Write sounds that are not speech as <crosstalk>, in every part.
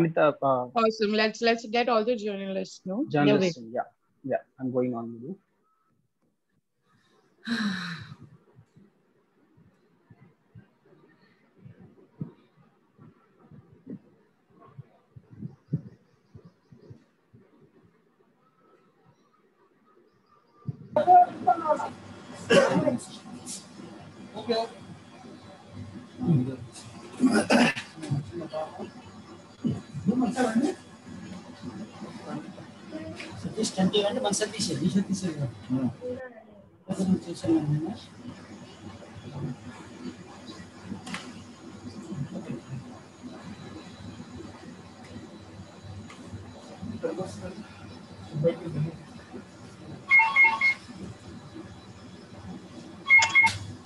Anita, uh, Awesome. Let's let's get all the journalists. No. They're Yeah, yeah. I'm going on with you. Satish twenty అంటే మన సతీష్ ఈ సతీష్ చేసాను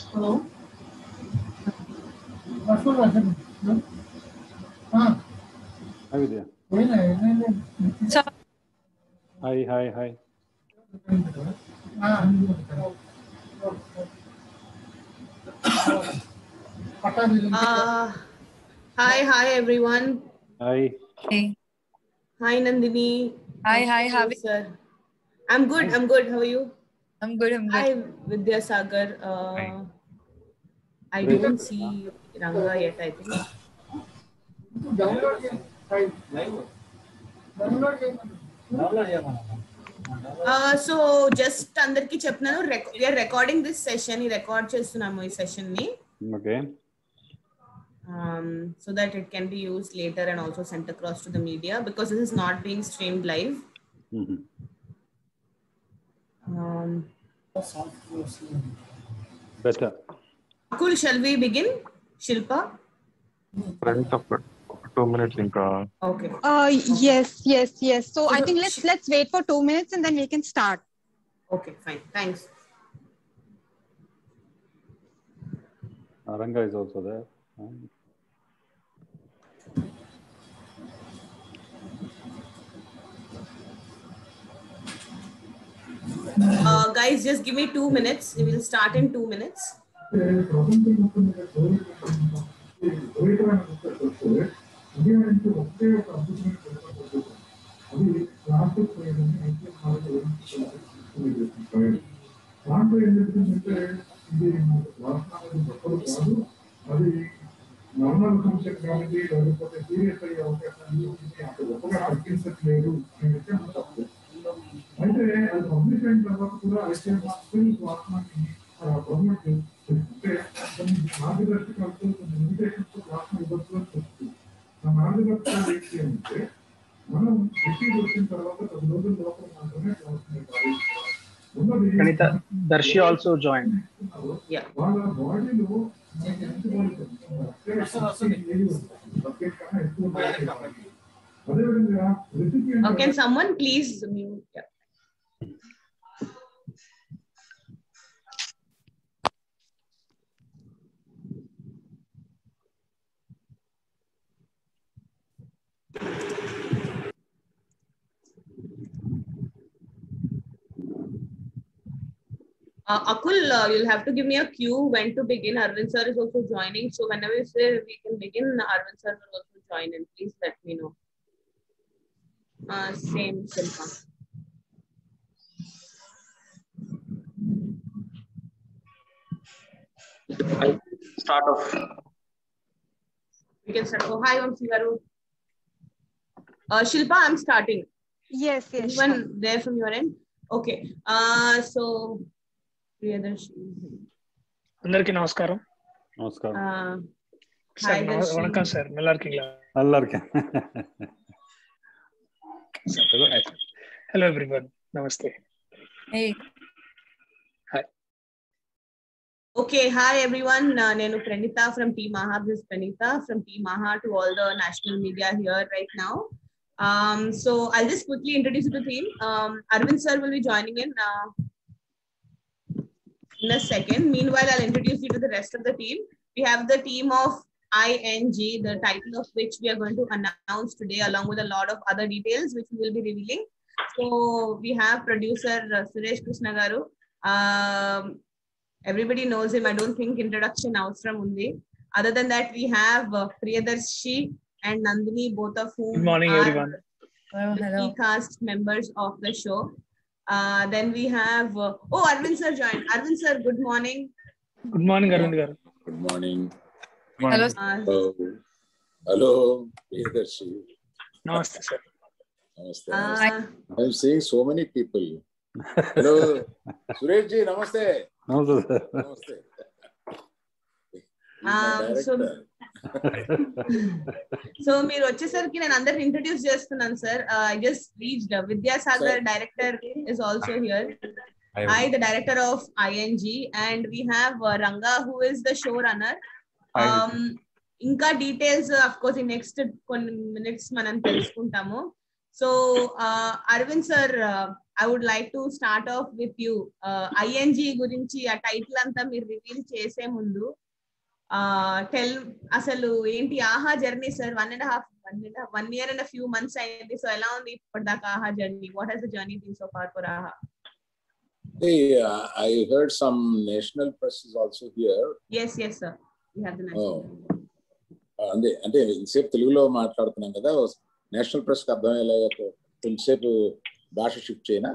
hello Hi Vidya. Hi, hi, hi. Uh, hi, hi everyone. Hi. Hey. Hi Nandini. Hi, hi, how meet you, sir? I'm good. I'm good. How are you? I'm good, I'm good. Hi Vidya Sagar. Uh, Hi. I Great. don't see Ranga yet. I think. Download చేయమన్నా Uh, so just అందరికి చెప్తున్నాను we are recording this session ని record చేస్తున్నాము ఈ session ని Okay. um, so that it can be used later and also sent across to the media because this is not being streamed live. Mhm. Um, Better. Akul, shall we begin? Shilpa? Friends of Two minutes ఇంకా Okay. Uh, yes, yes, yes. So I think let's let's wait for two minutes and then we can start. Okay, fine. Thanks. Aranga is also there. Uh, guys, just give me two minutes. We will start in two minutes. she also joined. Yeah. Oh, can someone please Uh, Akul, uh, you'll have to give me a cue when to begin. Arvind sir is also joining. So whenever you say we can begin, Arvind sir will also join in. Please let me know. Uh, same, Shilpa. I start off. We can start. Oh, hi, Om Garu. Uh, Shilpa, I'm starting. Yes, yes. Anyone there from your end? Okay. Uh, so, Priyadarshi. అందరికీ నమస్కారం Namaskar. Uh, sir Hi, నమ- Darshi. வணக்கம் sir நல்லா இருக்கீங்களா நல்லா இருக்கேன் hello everyone నమస్తే Hey. Okay, hi everyone. Uh, Nenu Pranita from Team Maha. This is Pranita from Team Maha to all the national media here right now. Um, so I'll just quickly introduce you to the team. Um, Arvind sir will be joining in uh, in a second. Meanwhile, I'll introduce you to the rest of the team. We have the team of ING, the title of which we are going to announce today, along with a lot of other details which we will be revealing. So we have producer uh, Suresh Krishnagaru. Um, everybody knows him. I don't think introduction outram undi. Other than that, we have uh, Priyadarshi and Nandini, both of whom Good morning, are everyone. Hello, the hello. key cast members of the show. Uh, then we have, uh, oh, Arvind sir joined. Arvind sir, good morning. Good morning, Arvind garu. Good morning. Hello. Uh, Hello. Hello, Priyadarshi. Namaste, sir. Namaste. uh. I'm seeing so many people. Hello, <laughs> Suresh ji, namaste. Namaste, sir. Namaste. He's Um, so- director. So మీరు వచ్చేసరికి నేను అందరిని introduce చేస్తున్నాను sir I just reached Vidyasagar director is also here I the director of ING and we have Ranga who is the show runner ఇంకా details of course ఈ next కొన్ని minutes మనం తెలుసుకుంటాము. So Aravind sir I would like to start off with you ING గురించి ఆ title అంతా మీరు reveal చేసే ముందు టెల్ అసలు ఏంటి Aha journey sir one and half one and one year and few months అయింది. సో ఎలా ఉంది ఇప్పటిదాకా Aha journey? What has the journey been so far for Aha? Hey, uh, I heard some national press is also here. Yes yes sir you have the Oh. అంటే అంటే ఇంతసేపు తెలుగులో మాట్లాడుతున్నాం కదా నేషనల్ ప్రెస్కి అర్థమయ్యేలాగా కొంచెంసేపు భాష షిఫ్ట్ చేయనా?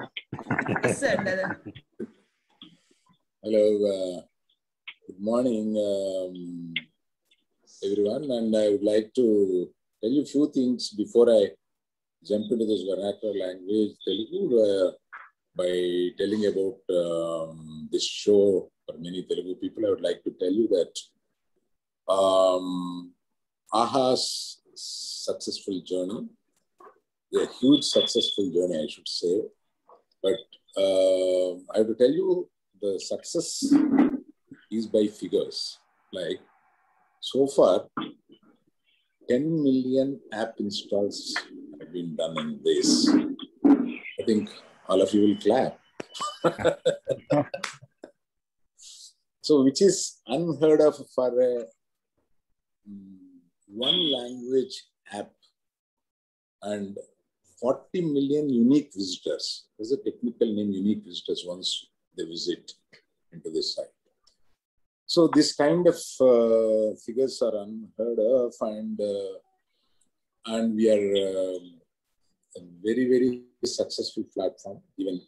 Uh, good morning, um, everyone, and I would like to tell you a few things before I jump into this vernacular language, Telugu, uh, by telling about um, this show for many Telugu people. I would like to tell you that um, AHA's successful journey, a huge successful journey, I should say, but uh, I have to tell you the success is by figures. Like so far, 10 million app installs have been done in this. I think all of you will clap. <laughs> so, which is unheard of for a mm, one language app and 40 million unique visitors. There's a technical name, unique visitors, once they visit into this site. So this kind of uh, figures are unheard of, and uh, and we are um, a very very successful platform. Even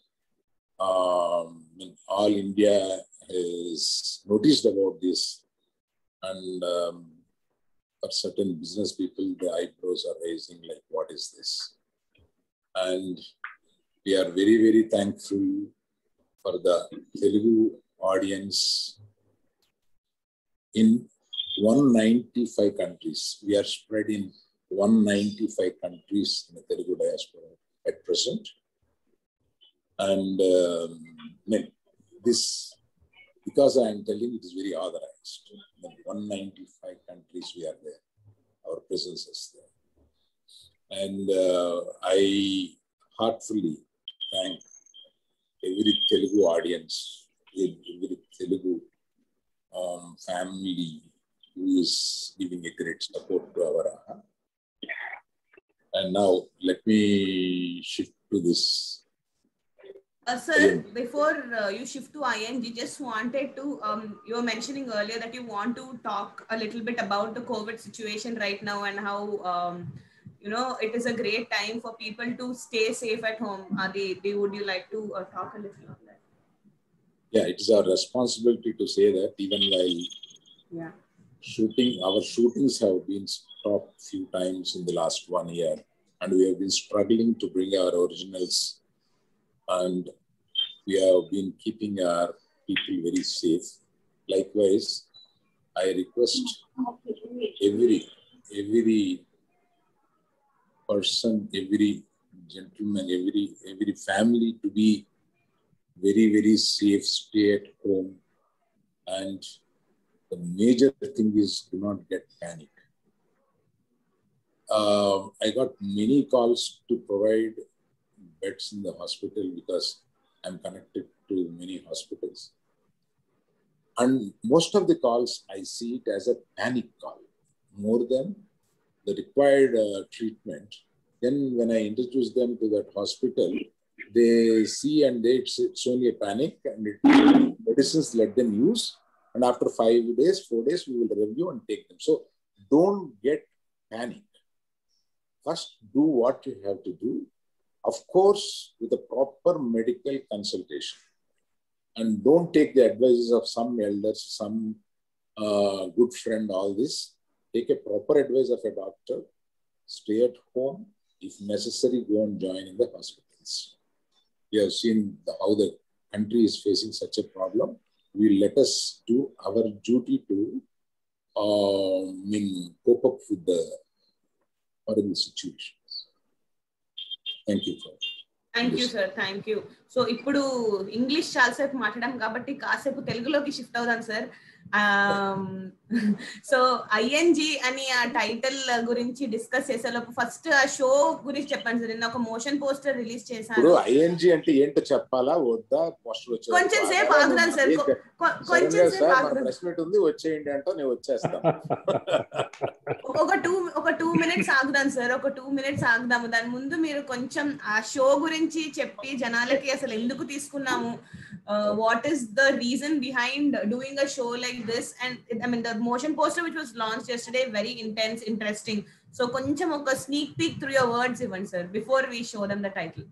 um, all India has noticed about this, and um, for certain business people, the eyebrows are raising like, "What is this?" And we are very very thankful for the Telugu audience in 195 countries. We are spread in 195 countries in the Telugu diaspora at present. And um, this, because I am telling it is very authorized. In 195 countries we are there. Our presence is there. And uh, I heartfully thank every Telugu audience, every Telugu um, family who is giving a great support to our AHA. And now let me shift to this. Uh, sir, before uh, you shift to ING, just wanted to, um, you were mentioning earlier that you want to talk a little bit about the COVID situation right now and how, um, you know, it is a great time for people to stay safe at home. They would you like to uh, talk a little? Yeah, it is our responsibility to say that even while Yeah. shooting, our shootings have been stopped few times in the last one year, and we have been struggling to bring our originals, and we have been keeping our people very safe. Likewise, I request every every person, every gentleman, every every family to be very very safe, stay at home, and the major thing is do not get panic. Um, I got many calls to provide beds in the hospital because I'm connected to many hospitals. And most of the calls, I see it as a panic call more than the required uh, treatment. Then, when I introduce them to that hospital, they see and they, it's, only a panic and it, medicines let them use and after five days, four days, we will review and take them. So don't get panic. first do what you have to do, of course, with a proper medical consultation. And don't take the advices of some elders, some uh, good friend, all this. Take a proper advice of a doctor, stay at home. If necessary, go and join in the hospitals We have seen the, how the country is facing such a problem. We let us do our duty to uh, I mean, cope up with the horrible situations. Thank you for thank you sir thank you so ఇప్పుడు English చాలాసేపు మాట్లాడాం కాబట్టి కాసేపు తెలుగులోకి shift అవుదాం sir so ING అని ఆ title గురించి డిస్కస్ చేసేలోపు ఫస్ట్ ఆ షో గురించి చెప్పండి సార్. నిన్న ఒక మోషన్ పోస్టర్ రిలీజ్ చేశాను ఐఎన్జి అంటే ఏంటో చెప్పాలా? వద్దా? పోస్టర్ వచ్చే కొంచెం సేపు ఆగుదాం సార్. కొంచెం సేపు ప్రెస్ మీట్ ఉంది. వచ్చేయండి అంటే. నేను వచ్చేస్తాను ఒక టూ ఒక టూ మినిట్స్ ఆగుదాం సార్. ఒక టూ మినిట్స్ ఆగుదాము. దాని ముందు మీరు కొంచెం ఆ షో గురించి చెప్పి జనాలకి అసలు ఎందుకు తీసుకున్నాము? What is the reason behind doing a show like this and I mean the Motion poster which was launch yesterday very intense interesting so కొంచెం ఒక sneak peek through your words ఇవ్వండి sir before we show them the title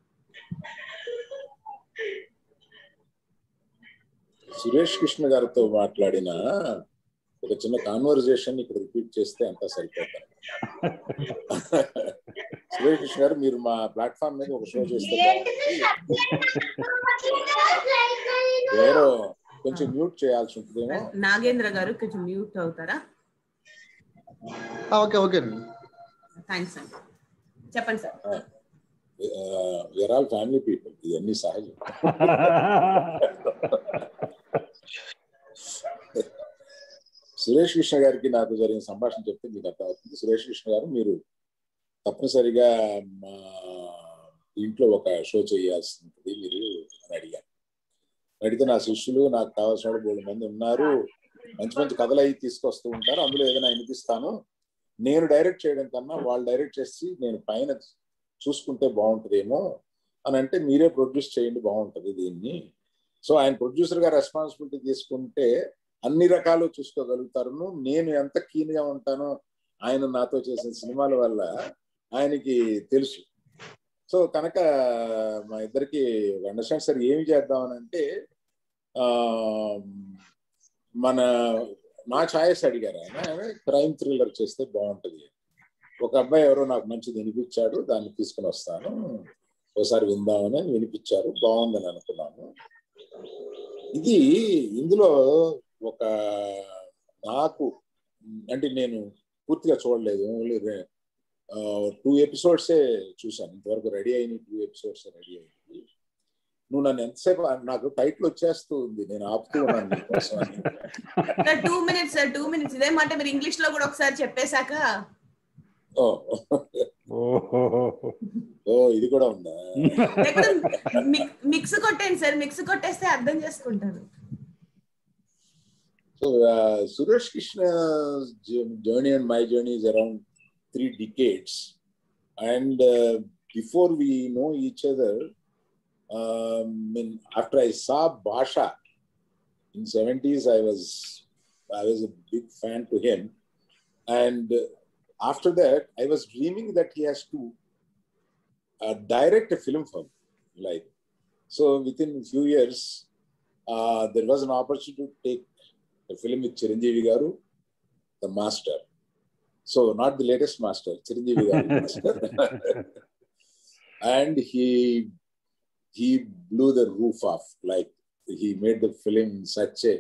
Suresh Krishna గారితో మాట్లాడిన ఒక చిన్న conversation ఇక్కడ repeat చేస్తే అంతా సరిపోతారు సురేష్ కృష్ణ గారు మీరు మా ప్లాట్ఫామ్ మీద ఒక షో చేస్తే బాగుంటుంది. కొంచెం మ్యూట్ చేయాల్సి ఉంటుందేమో. నాగేంద్ర గారు కొంచెం మ్యూట్ అవుతారా? Okay okay. థ్యాంక్స్ అండి. చెప్పండి sir. Where all family people. ఇవన్నీ సహజం. సురేష్ కృష్ణ గారికి నాకు జరిగిన సంభాషణ చెప్తే మీకు అర్థమవుతుంది. సురేష్ కృష్ణ గారు మీరు తప్పనిసరిగా మా ఇంట్లో ఒక షో చేయాల్సి ఉంటుంది. మీరు అని అడిగాను అడిగితే నా శిష్యులు నాకు కావాల్సిన వాళ్ళు మూడు మంది ఉన్నారు. మంచి మంచి కథలు అవి తీసుకొస్తూ ఉంటారు. అందులో ఏదైనా వినిపిస్తాను నేను డైరెక్ట్ చేయడం కన్నా వాళ్ళు డైరెక్ట్ చేసి నేను పైన చూసుకుంటే బాగుంటుందేమో అని అంటే మీరే ప్రొడ్యూస్ చేయండి బాగుంటుంది దీన్ని. సో ఆయన ప్రొడ్యూసర్గా రెస్పాన్సిబిలిటీ తీసుకుంటే అన్ని రకాలు చూసుకోగలుగుతారు నేను ఎంత కీన్గా గా ఉంటానో ఆయన నాతో చేసిన సినిమాల వల్ల ఆయనకి తెలుసు. సో కనుక మా ఇద్దరికి అండర్స్టాండ్ సార్ ఏమి చేద్దామని అంటే ఆ, మన నా ఛాయస్ అడిగారు ఆయన. క్రైమ్ థ్రిల్లర్ చేస్తే బాగుంటది. ఒక అబ్బాయి ఎవరో నాకు మంచిది వినిపించాడు దాన్ని తీసుకుని వస్తాను. ఒకసారి విందామని వినిపించారు. బాగుందని అనుకున్నాను. ఇది ఇందులో ఒక నాకు అంటే నేను పూర్తిగా చూడలేదు. ఓన్లీ టూ ఎపిసోడ్సే చూశాను. ఇంతవరకు రెడీ అయిన టూ ఎపిసోడ్స్ రెడీ అయింది నువ్వు నన్ను ఎంతసేపు నాకు టైటిల్ వచ్చేస్తూ ఉంది. నేను ఆపుతూ ఉన్నాను two minutes sir two minutes ఇదే మాట మీరు ఇంగ్లీష్లో కూడా ఒకసారి చెప్పేశాక? ఓ. ఓ ఇది కూడా ఉందా? మిక్స్ కొట్టండి సార్. మిక్స్ కొట్టేస్తే అర్థం చేసుకుంటారు. Suresh Krishna's jour- journey and my journey is around three decades, and uh, before we know each other, um, in, after I saw Basha in seventies, I was I was a big fan to him, and uh, after that, I was dreaming that he has to uh, direct a film for me, like so. Within a few years, uh, there was an opportunity to take a film with Chiranjeevi Garu, the master. So not the latest master, Chiranjeevi <laughs> master. and he he blew the roof off. Like he made the film in such a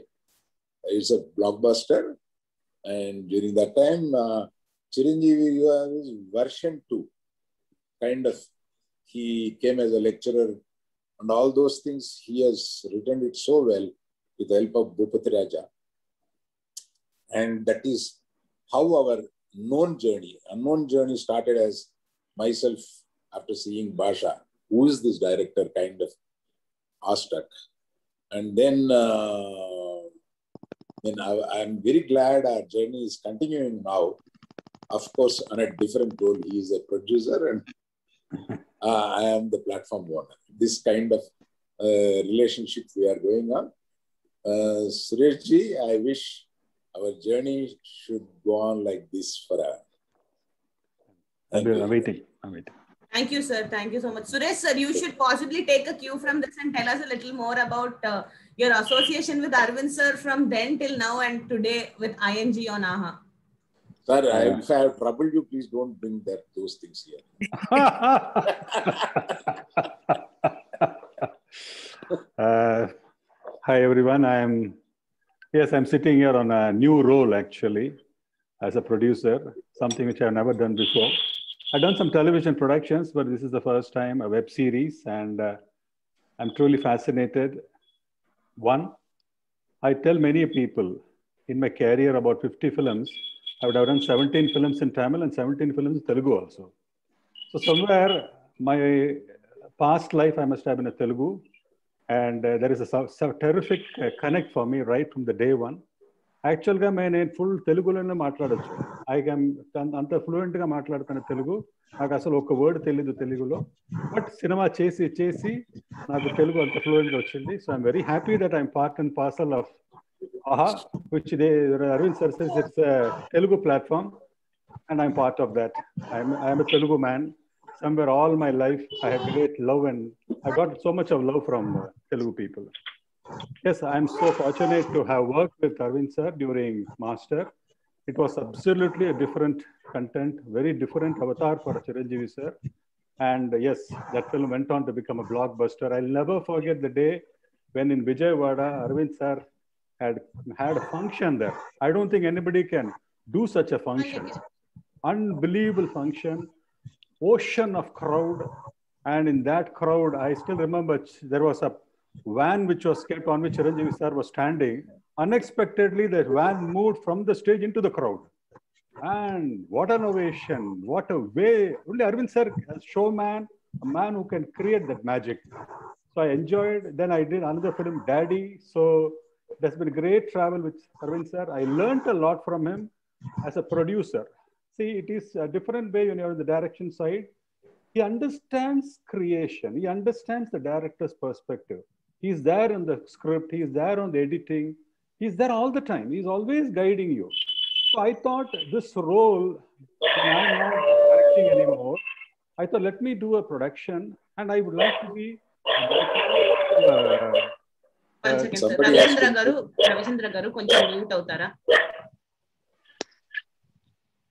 it's a blockbuster. And during that time, uh, Chiranjeevi Garu's version two, kind of, he came as a lecturer and all those things. He has written it so well with the help of Bhupati Raja and that is how our known journey, unknown journey started as myself after seeing Basha, who is this director, kind of awestruck. And then uh, then I, I'm very glad our journey is continuing now. Of course, on a different role, he is a producer and <laughs> uh, I am the platform owner. This kind of uh, relationship we are going on. Uh, I wish our journey should go on like this forever. Thank I'm you. waiting. I'm waiting. Thank you, sir. Thank you so much. Suresh, sir, you should possibly take a cue from this and tell us a little more about uh, your association with Arvind, sir, from then till now and today with ING on AHA. Sir, I, if I have troubled you, please don't bring that those things here. <laughs> uh, hi everyone. I'm yes, I'm sitting here on a new role actually as a producer, something which I've never done before. I've done some television productions, but this is the first time a web series, and uh, I'm truly fascinated. One, I tell many people in my career about 50 films. I would have done 17 films in Tamil and 17 films in Telugu also. So somewhere my past life I must have been a Telugu, and there is terrific connect for me right from the day one యాక్చువల్గా మే నేను full తెలుగులోనే మాట్లాడచ్చు. I cam అంత ఫ్లూయెంట్గా మాట్లాడుతున్న తెలుగు. నాకు అసలు ఒక వర్డ్ తెలీదు తెలుగులో. బట్ సినిమా చేసి చేసి నాకు తెలుగు అంత ఫ్లూయెంట్గా వచ్చింది. So I'm very happy that I'm part and parcel of Aha which they Aravind sir says it's Telugu platform and I'm part of that I'm I'm Telugu man Somewhere all my life, I have great love and I got so much of love from uh, Telugu people. Yes, I'm so fortunate to have worked with Arvind sir during Master. It was absolutely a different content, very different avatar for Chiranjeevi sir. And uh, yes, that film went on to become a blockbuster. I'll never forget the day when in Vijayawada, Arvind sir had had a function there. I don't think anybody can do such a function unbelievable function, ocean of crowd. And in that crowd, I still remember there was a van which was kept on which Chiranjeevi sir was standing. Unexpectedly, that van moved from the stage into the crowd. And what an ovation, what a way. Only Arvind sir, a showman, a man who can create that magic. So I enjoyed. Then I did another film, Daddy. So there's been great travel with Arvind sir. I learned a lot from him as a producer. See, it is a different way when you're on the direction side. He understands creation. He understands the director's perspective. He's there in the script. He's there on the editing. He's there all the time. He's always guiding you. So I thought this role, when I'm not directing anymore. I thought, let me do a production, and I would like to be. Uh, One uh, second, sir. somebody has Ravichandra to- గారు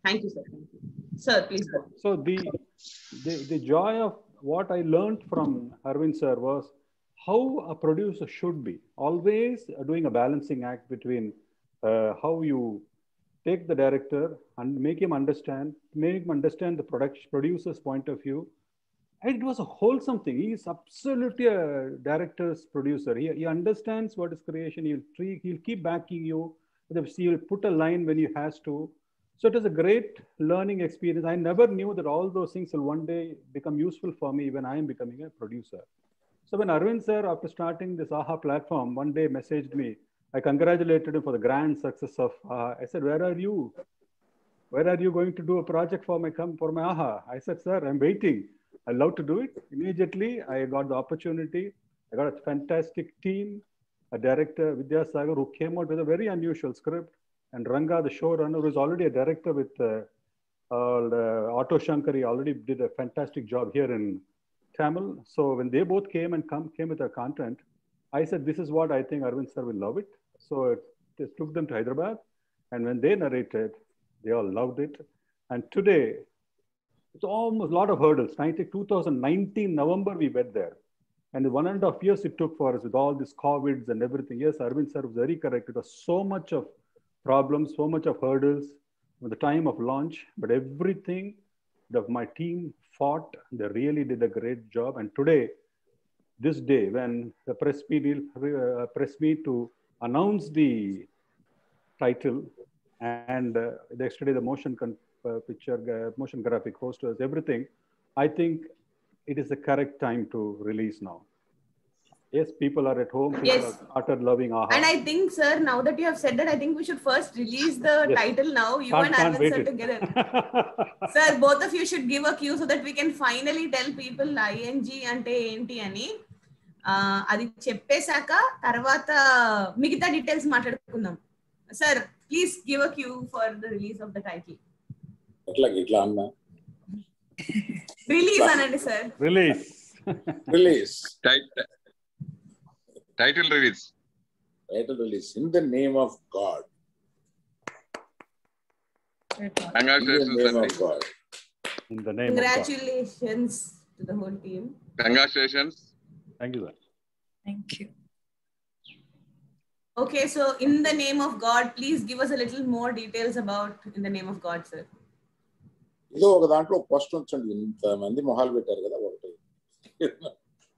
Thank you, sir. Thank you. Sir, please go. So the, the the joy of what I learned from Arvind sir was how a producer should be always doing a balancing act between uh, how you take the director and make him understand, make him understand the production producer's point of view. And it was a wholesome thing. He's absolutely a director's producer. He, he understands what is creation. He'll, he'll keep backing you. He will put a line when he has to. So it was a great learning experience. I never knew that all those things will one day become useful for me when I am becoming a producer. So when Arvind sir, after starting this AHA platform, one day messaged me. I congratulated him for the grand success of AHA. I said, "Where are you? Where are you going to do a project for my for my AHA?" I said, "Sir, I'm waiting. I love to do it." Immediately, I got the opportunity. I got a fantastic team, a director Vidya Sagar who came out with a very unusual script, and Ranga, the showrunner, is already a director with uh, uh, Auto Shankar, already did a fantastic job here in Tamil. So when they both came and come came with their content, I said, "This is what I think Arvind sir will love it." So it, it took them to Hyderabad, and when they narrated, they all loved it. And today, it's almost a lot of hurdles. 90, 2019 November we went there, and one and a half years it took for us with all these covids and everything. Yes, Arvind sir was very correct. It was so much of problems, so much of hurdles the time of launch, but everything that my team fought, they really did a great job. And today, this day, when the press meet, uh, press meet to announce the title and uh, yesterday the motion uh, picture, uh, motion graphic posters, everything, I think it is the correct time to release now. Yes, people are at home. People Yes. have started loving AHA. And I think, sir, now that you have said that, I think we should first release the Yes. title now. You Can't- and can't Arvind wait sir it. together. sir, both of you should give a cue so that we can finally tell people ING అంటే ఏంటి అని అది చెప్పేశాక తర్వాత మిగతా details మాట్లాడుకుందాం sir please give a cue for the release of the title ఎట్లా ఇట్లా అన్నా రిలీజ్ అనండి sir Release. Release title release title release in the name of God congratulations name అండి of God In the name of God. Congratulations to the whole team congratulations Thank you, sir. Thank you. Okay, so in the name of God, please give us a little more details about in the name of God, sir. ఏదో ఒక దాంట్లో post ఉంచండి ఇంత మంది మొహాలు పెట్టారు కదా ఒకటి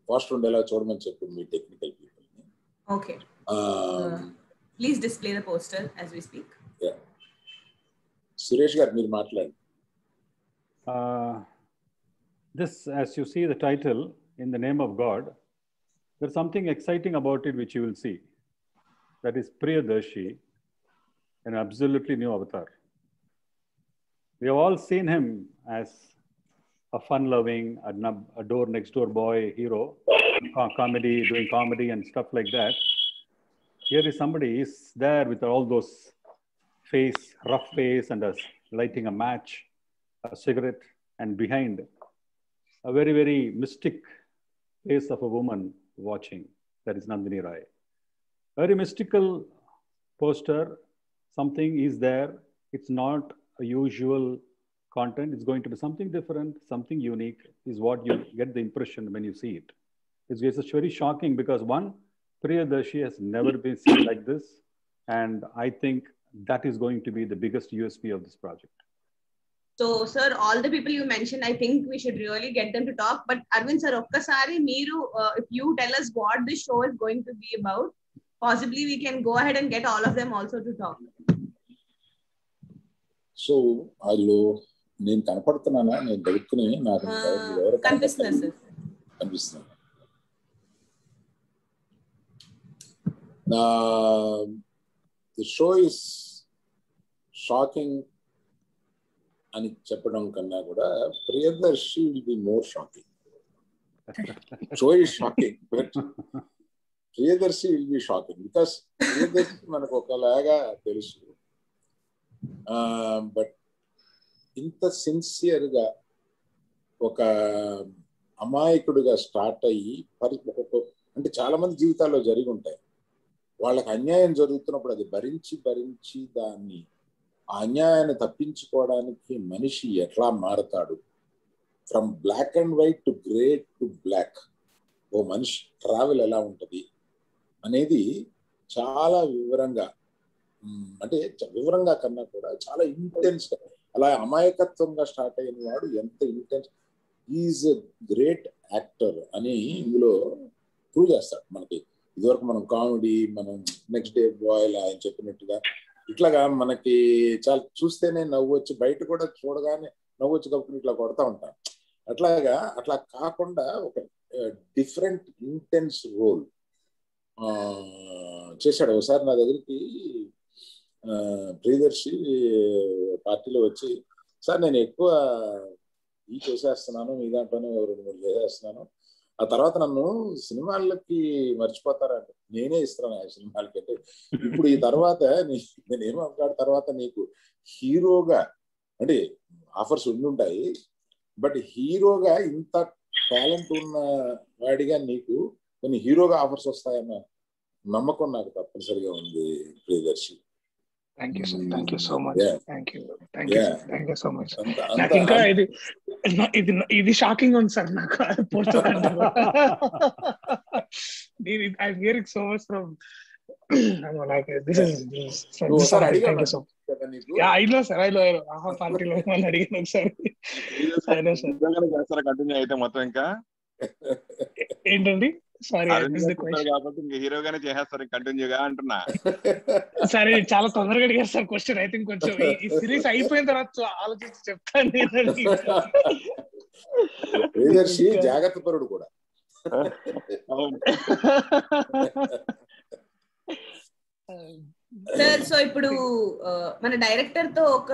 పోస్ట్ ఉండేలా చూడమని చెప్పు మీ technical Okay. Um, uh, please display the poster as we speak. Yeah. Suresh got me Uh, this, as you see the title, In the Name of God, there's something exciting about it which you will see. That is Priyadarshi, an absolutely new avatar. We have all seen him as a fun loving, adore next door boy hero comedy, doing comedy and stuff like that. Here is somebody is there with all those face, rough face, and us lighting a match, a cigarette, and behind a very, very mystic face of a woman watching. That is Nandini Rai. Very mystical poster. Something is there. It's not a usual content. It's going to be something different, something unique, is what you get the impression when you see it. It's, it's very shocking because one, Priyadarshi has never been seen like this. And I think that is going to be the biggest USP of this project. So, sir, all the people you mentioned, I think we should really get them to talk. But Arvind, sir, Okkasari, Miru, uh, if you tell us what this show is going to be about, possibly we can go ahead and get all of them also to talk. So, వాళ్ళు నేను కనపడుతున్నానా నేను దొరుకుని నాకు కనిపిస్తున్నా the show is shocking అని చెప్పడం కన్నా కూడా Priyadarshi will be more shocking show is shocking but Priyadarshi will be shocking because Priyadarshi మనకు ఒకలాగా తెలుసు. బట్ ఇంత సిన్సియర్గా ఒక అమాయకుడిగా స్టార్ట్ అయ్యి పరి అంటే చాలా మంది జీవితాల్లో జరిగి ఉంటాయి. వాళ్ళకి అన్యాయం జరుగుతున్నప్పుడు అది భరించి భరించి దాన్ని ఆ అన్యాయాన్ని తప్పించుకోవడానికి మనిషి ఎట్లా మారతాడు? From black and white to grey to black ఓ మనిషి ట్రావెల్ ఎలా ఉంటుంది? అనేది చాలా వివరంగా అంటే వివరంగా కన్నా కూడా చాలా ఇంటెన్స్ అలా అమాయకత్వంగా స్టార్ట్ అయిన వాడు ఎంత ఇంటెన్స్ ఈజ్ గ్రేట్ యాక్టర్ అని ఇందులో ప్రూవ్ చేస్తాడు మనకి. ఇదివరకు మనం కామెడీ మనం నెక్స్ట్ డే బాయ్ ఆయన చెప్పినట్టుగా ఇట్లాగా మనకి చాలా చూస్తేనే నవ్వు వచ్చి బయట కూడా చూడగానే నవ్వు వచ్చి కప్పుకుని ఇట్లా కొడతా ఉంటాం. అట్లాగా అట్లా కాకుండా ఒక డిఫరెంట్ ఇంటెన్స్ రోల్ చేశాడు. ఒకసారి నా దగ్గరికి ప్రియదర్శి పార్టీలో వచ్చి సార్ నేను ఎక్కువ ఈ చేసేస్తున్నాను మీ దాంట్లోనే రెండు మూడు చేసేస్తున్నాను. ఆ తర్వాత నన్ను సినిమాలకి మర్చిపోతారంట. నేనే ఇస్తాను ఆ సినిమాలకి అంటే ఇప్పుడు ఈ తర్వాత నీ- నేనేం తర్వాత నీకు హీరోగా అంటే ఆఫర్స్ ఉండుంటాయి బట్ హీరోగా ఇంత టాలెంట్ ఉన్న వాడిగా నీకు కొన్ని హీరోగా ఆఫర్స్ వస్తాయన్న నమ్మకం నాకు తప్పనిసరిగా ఉంది Priyadarshi. Thank you sir thank you so much. Thank you thank you. Thank you so much నాకు ఇంకా ఇది ఇది <laughs> ఇది షాకింగ్ ఉంది సార్ నాకు I hearing so much from like this is thank you so sir I know I know Aha పార్టీలో మళ్ళీ అడిగాను ఒకసారి. I know, sir. నిజంగానే చేస్తారా? కంటిన్యూ అయితే మొత్తం ఇంకా? ఏంటండి? సారీ కాబట్టి హీరోగానే చేసేస్తారు కంటిన్యూగా అంటున్నా. <laughs> సరే చాలా తొందరగా అడిగారు సార్ క్వశ్చన్ ఐ థింక్ కొంచెం ఈ- సిరీస్ అయిపోయిన తర్వాత ఆలోచించి చెప్తాను ప్రియదర్శి జాగ్రత్త పరుడు కూడా. <laughs> అవును. <laughs> సార్ సో ఇప్పుడు ఆ, మన డైరెక్టర్తో ఒక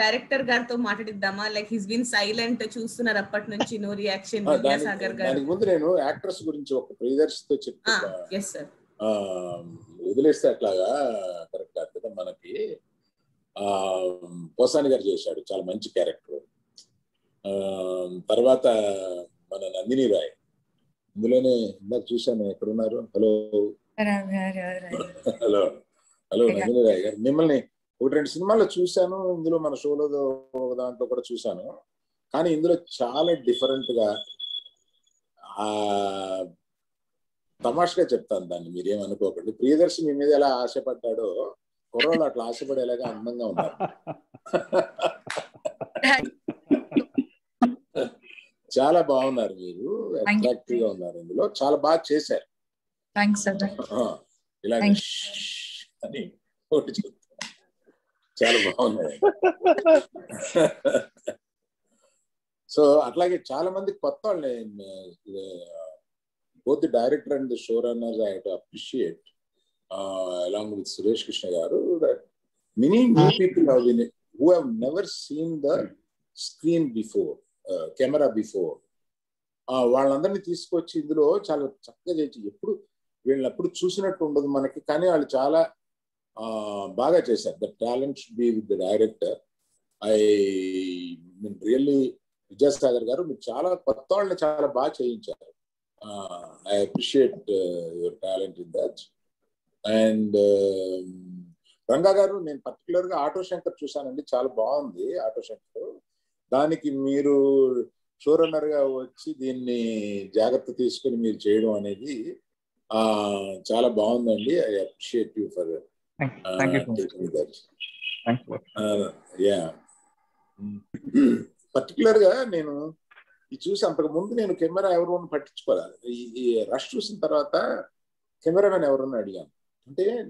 డైరెక్టర్ గారితో మాట్లాడిద్దామా? లైక్ హిస్ బిన్ సైలెంట్ చూస్తున్నారు అప్పటి నుంచి నో రియాక్షన్ దానికి గారు. ముందు నేను యాక్టర్స్ గురించి ఒక ప్రియదర్శితో చెప్తా ఎస్ సార్ ఆ, వదిలేస్తే అట్లాగా కరెక్ట్ కాదు కదా మనకి. పోసాని గారు చేశాడు చాలా మంచి క్యారెక్టర్ తర్వాత మన నందిని రాయ్. ఇందులోనే ఇందాక చూశాను ఎక్కడున్నారు? Hello hello hello Nandini Rai గారు. మిమ్మల్ని ఒకటి రెండు సినిమాల్లో చూశాను ఇందులో మన షోలో ఒక దాంట్లో కూడా చూశాను. కానీ ఇందులో చాలా డిఫరెంట్గా ఆ తమాషగా చెప్తాను దాన్ని మీరేమనుకోకండి ప్రియదర్శి మీ మీద ఎలా ఆశపడ్డాడో కుర్రోళ్ళు అట్లా ఆశపడేలాగా అందంగా ఉన్నారు. <laughs> చాలా బాగున్నారు మీరు అట్రాక్టివ్గా ఉన్నారు ఇందులో. చాలా బాగా చేశారు. థ్యాంక్స్ ఇలా. అని ఒకటి. చాలా బాగున్నాయి. సో అట్లాగే చాలా మంది కొత్త వాళ్ళని both the director and the show runners I appreciate along with Suresh Krishna గారు many new people have been who have never seen the screen before camera before వాళ్ళందరినీ తీసుకొచ్చి ఇందులో చాలా చక్కగా చేసి ఎప్పుడు వీళ్ళని ఎప్పుడు చూసినట్టు ఉండదు మనకి కానీ వాళ్ళు చాలా ఆ, బాగా చేశారు. The talent should be with the director I mean really Vidyasagar గారు మీరు చాలా కొత్త వాళ్ళని చాలా బాగా చేయించారు. I appreciate your talent in that and Ranga గారు నేను పర్టికులర్గా ఆటో శంకర్ చూశానండి. చాలా బాగుంది ఆటో శంకర్. దానికి మీరు షో గా వచ్చి దీన్ని జాగ్రత్త తీసుకుని మీరు చేయడం అనేది చాలా బాగుందండి. I appreciate you for. Yeah. పర్టికులర్గా నేను ఇది చూసి అంతకు ముందు నేను కెమెరా ఎవరు అని పట్టించుకోలేదు. ఈ- రష్ చూసిన తర్వాత కెమెరామెన్ ఎవరన్నా అడిగాను. అంటే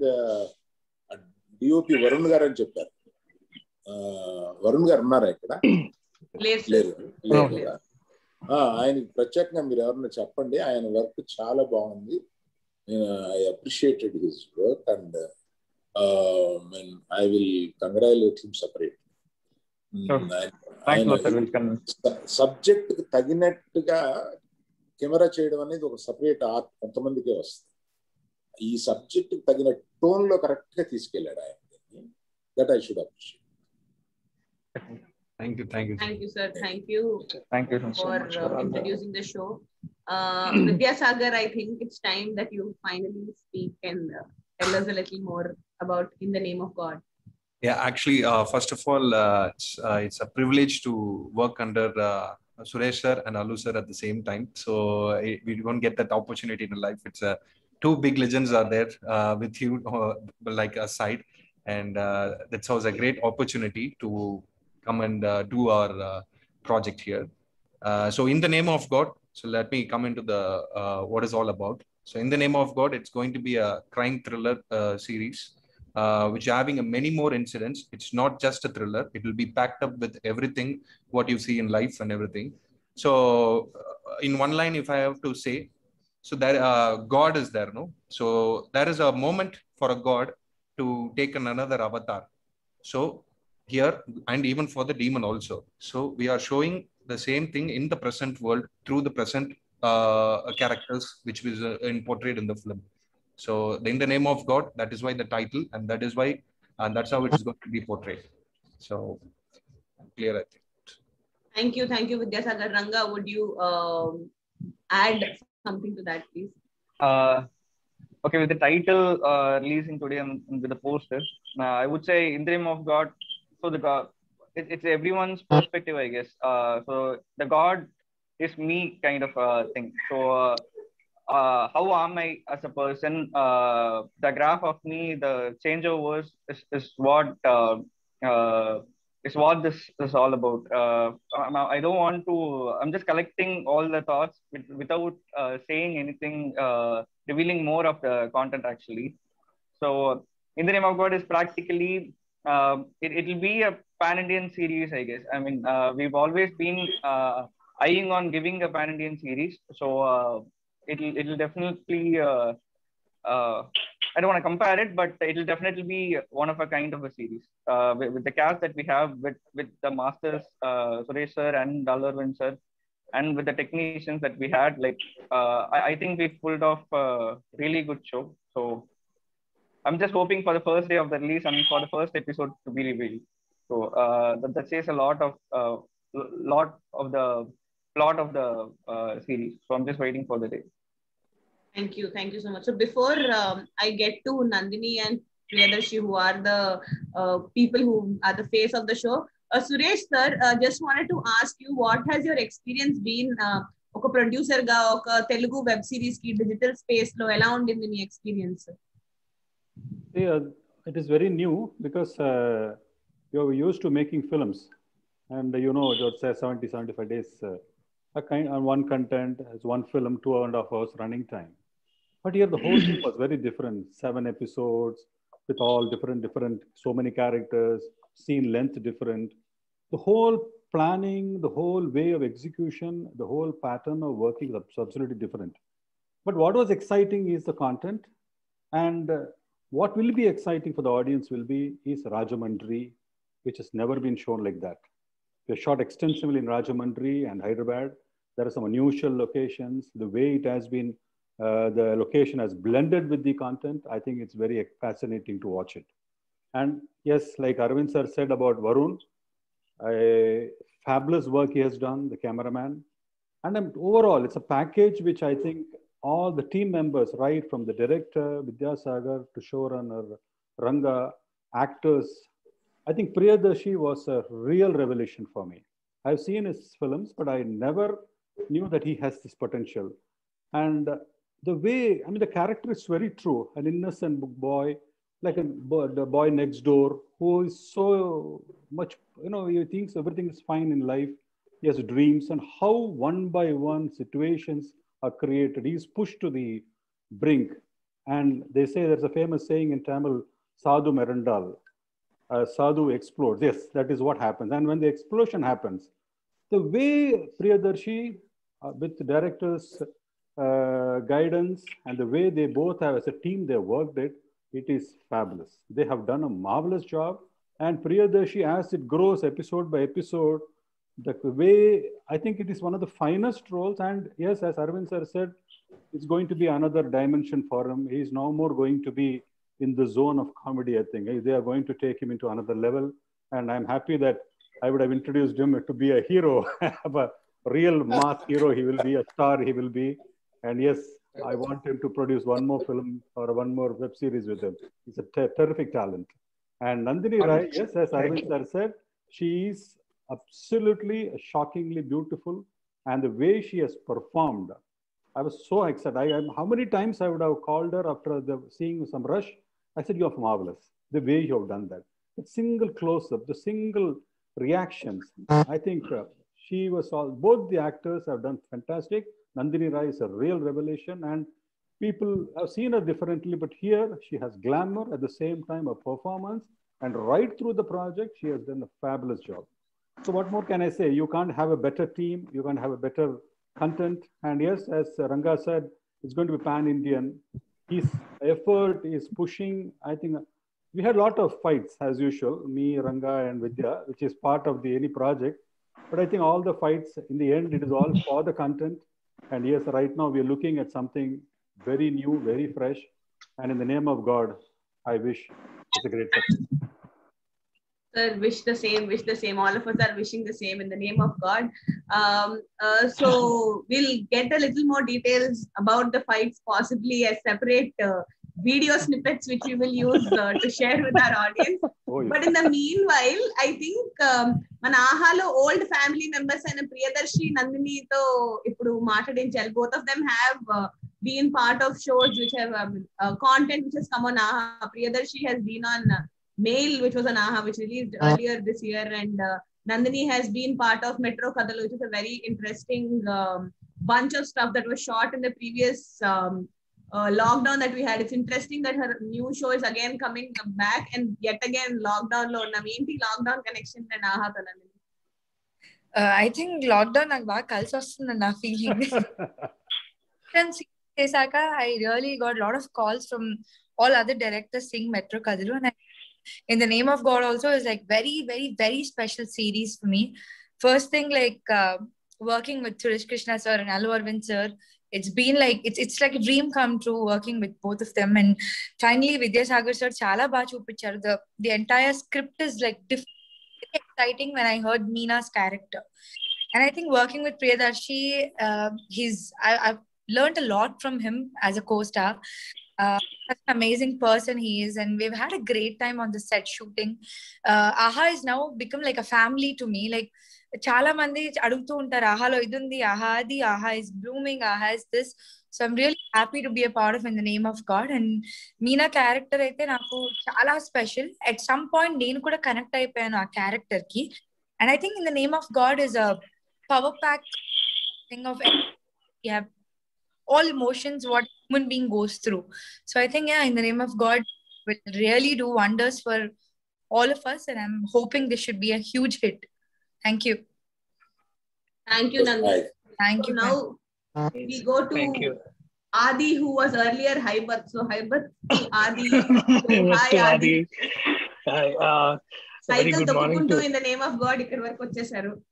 డిఓపి వరుణ్ గారు అని చెప్పారు. ఆ, వరుణ్ గారు ఉన్నారా ఇక్కడ? లేదు. లేరు ఆయనకి ప్రత్యేకంగా మీరు ఎవరన్నా చెప్పండి. ఆయన వర్క్ చాలా బాగుంది. I appreciated his work and I will congratulate him separate Sure. Thanks a lot, sir. We'll con- subject కి తగినట్టుగా కెమెరా చేయడం అనేది ఒక సపరేట్ ఆర్ట్ కొంతమందికే వస్తుంది ఈ సబ్జెక్ట్ కి తగిన టోన్ లో కరెక్ట్ గా తీసుకెళ్ళాడు ఆయన that I should appreciate Thank you. Thank you. Thank you, sir. Thank you Thank you so for much. uh, show. Uh, Vidyasagar, I think it's time that you finally speak and uh, tell us a little more about In the Name of God. Yeah, actually, uh, first of all, uh, it's, uh, it's a privilege to work under uh, Suresh sir and Allu sir at the same time. So uh, we don't get that opportunity in life. It's uh, two big legends are there uh, with you, uh, like aside, and uh, that's always a great opportunity to come and uh, do our uh, project here. Uh, so in the name of God, so let me come into the uh, what is all about. So in the name of God, it's going to be a crime thriller uh, series uh, which having a many more incidents. It's not just a thriller. It will be packed up with everything what you see in life and everything. So, uh, in one line, if I have to say, so that uh, God is there, no? So there is a moment for a God to take another avatar. So here, and even for the demon also. So we are showing the same thing in the present world through the present uh, characters which was uh, in portrayed in the film. So in the name of God, that is why the title, and that is why, and that's how it is going to be portrayed. So clear, I think. Thank you. Thank you, Vidyasagar. Ranga, would you um, add something to that, please? Uh, okay, with the title uh, releasing today and, and with the poster, uh, I would say in the name of God. So the God, it, it's everyone's perspective, I guess. Uh, so the God is me kind of uh, thing. So uh, uh, how am I as a person? Uh, the graph of me, the changeovers is, is what uh, uh, is what this is all about. Uh, I'm- I don't want to. I'm just collecting all the thoughts with, without uh, saying anything, uh, revealing more of the content actually. So, in the name of God is practically um, it will be a pan Indian series, I guess. I mean, uh, we've always been uh, eyeing on giving a pan Indian series, so uh, it'll it'll definitely. Uh, uh, I don't want to compare it, but it'll definitely be one of a kind of a series uh, with, with the cast that we have with with the masters, uh, Suresh sir and Dalarwin sir, and with the technicians that we had. Like uh, I, I think we pulled off a really good show. So I'm just hoping for the first day of the release and for the first episode to be revealed. So uh, that, that says a lot of uh, lot of the plot of the uh, series. So I'm just waiting for the day. Thank you. Thank you so much. So before um, I get to Nandini and Priyadarshi, who are the uh, people who are the face of the show, uh, Suresh sir, uh, just wanted to ask you, what has your experience been? Uh, ఒక producer గా ఒక Telugu web series కి digital space లో ఎలా ఉండింది మీ experience yeah, it is very new because uh, you're used to making films. And you know it would say 70 75 days uh, a kind on one content as one film two and a half hours running time. But here the whole thing was very different. Seven episodes with all different different so many characters scene length different. The whole planning the whole way of execution the whole pattern of working is absolutely different. But what was exciting is the content. And uh, what will be exciting for the audience will be is Rajamandri, which has never been shown like that. We shot extensively in Rajamandri and Hyderabad. There are some unusual locations. The way it has been, uh, the location has blended with the content. I think it's very fascinating to watch it. And yes, like Arvind sir said about Varun, a fabulous work he has done, the cameraman. And overall, it's a package which I think all the team members, right from the director, Vidyasagar, to showrunner, Ranga, actors, I think Priyadarshi was a real revelation for me. I've seen his films, but I never knew that he has this potential. And the way, I mean, the character is very true an innocent boy, like a, the boy next door who is so much, you know, he thinks everything is fine in life. He has dreams, and how one by one situations are created. He's pushed to the brink. And they say there's a famous saying in Tamil, Sadhu Merandal, uh, Sadhu explodes. Yes, that is what happens. And when the explosion happens, the way Priyadarshi, uh, with the director's uh, guidance and the way they both have, as a team, they worked it, it is fabulous. They have done a marvelous job. And Priyadarshi, as it grows episode by episode, the way I think it is one of the finest roles. And yes, as Arvind sir said, it's going to be another dimension for him. He's no more going to be in the zone of comedy, I think. They are going to take him into another level. And I'm happy that I would have introduced him to be a hero, <laughs> a real mass hero. He will be a star, he will be. And yes, I want him to produce one more film or one more web series with him. He's a ter- terrific talent. And Nandini Rai, yes, as Arvind sir said, she is absolutely shockingly beautiful. And the way she has performed, I was so excited. I, I- how many times I would have called her after the, seeing some rush? I said, You are marvelous. The way you have done that. The single close up, the single reactions. I think uh, she was all, both the actors have done fantastic. Nandini Rai is a real revelation. And people have seen her differently, but here she has glamour at the same time a performance. And right through the project, she has done a fabulous job. So what more can I say? You can't have a better team. You can't have a better content. And yes, as Ranga said, it's going to be pan-Indian. His effort is pushing. I think we had a lot of fights as usual, me, Ranga, and Vidya, which is part of the any project. But I think all the fights in the end, it is all for the content. And yes, right now we are looking at something very new, very fresh. And in the name of God, I wish it's a great success. Sir, wish the same, wish the same. All of us are wishing the same in the name of God. Um, uh, so <laughs> we'll get a little more details about the fights, possibly as separate uh, video snippets, which we will use uh, to share with our audience. <laughs> Oh, yes. But in the meanwhile, I think um, మన ఆహాలో old family members అయిన ప్రియదర్శి నందినితో ఇప్పుడు మాట్లాడించాలి both of them have been part of shows which have content which has come on ఆహా Priyadarshi Hess been on Mail, which was an AHA, which released uh, earlier this year. And uh, Nandini has been part of Metro Kathalu, which is a very interesting um, bunch of stuff that was shot in the previous um, uh, lockdown that we had. It's interesting that her new show is again coming back and yet again lockdown lo ఏంటి lockdown connection and ఆహాతనని I think lockdown నాకు బాగా కలిసి వస్తుంది నా I really got a lot of calls from all other directors directors Metro metro and I in the name of god also is like very very very special series for me first thing like uh, working with Suresh Krishna sir and Allu Arvind sir it's been like it's it's like a dream come true working with both of them and finally Vidyasagar sir chala baga chupicharu the the entire script is like different exciting when I heard Meena's character. And I think working with Priyadarshi, uh, he's I, I've learned a lot from him as a co-star Uh, such an amazing person he is, and we've had a great time on the set shooting. Uh, Aha is now become like a family to me. Like చాలా మంది అడుగుతూ ఉంటారు ఆహాలో ఇది ఉంది ఆహా అది Aha is blooming Aha is this so I'm really happy to be a part of in the name of God and Meena character అయితే నాకు చాలా స్పెషల్ అట్ సమ్ పాయింట్ నేను కూడా కనెక్ట్ అయిపోయాను ఆ క్యారెక్టర్ కి and I think in the name of God is a power pack thing of you have all emotions what human being goes through so i think yeah in the name of god will really do wonders for all of us and i'm hoping this should be a huge hit thank you Thank you, Nandi. thank So you now we go to Thank you. Adi, who was earlier Haibat. So Haibat to Adi. So, <laughs> What hi, to Adi. Adi? Hi, uh, very cycle good morning తొక్కుకుంటూ to in the name of God ఇక్కడ వరకు వచ్చేసారు ఆ,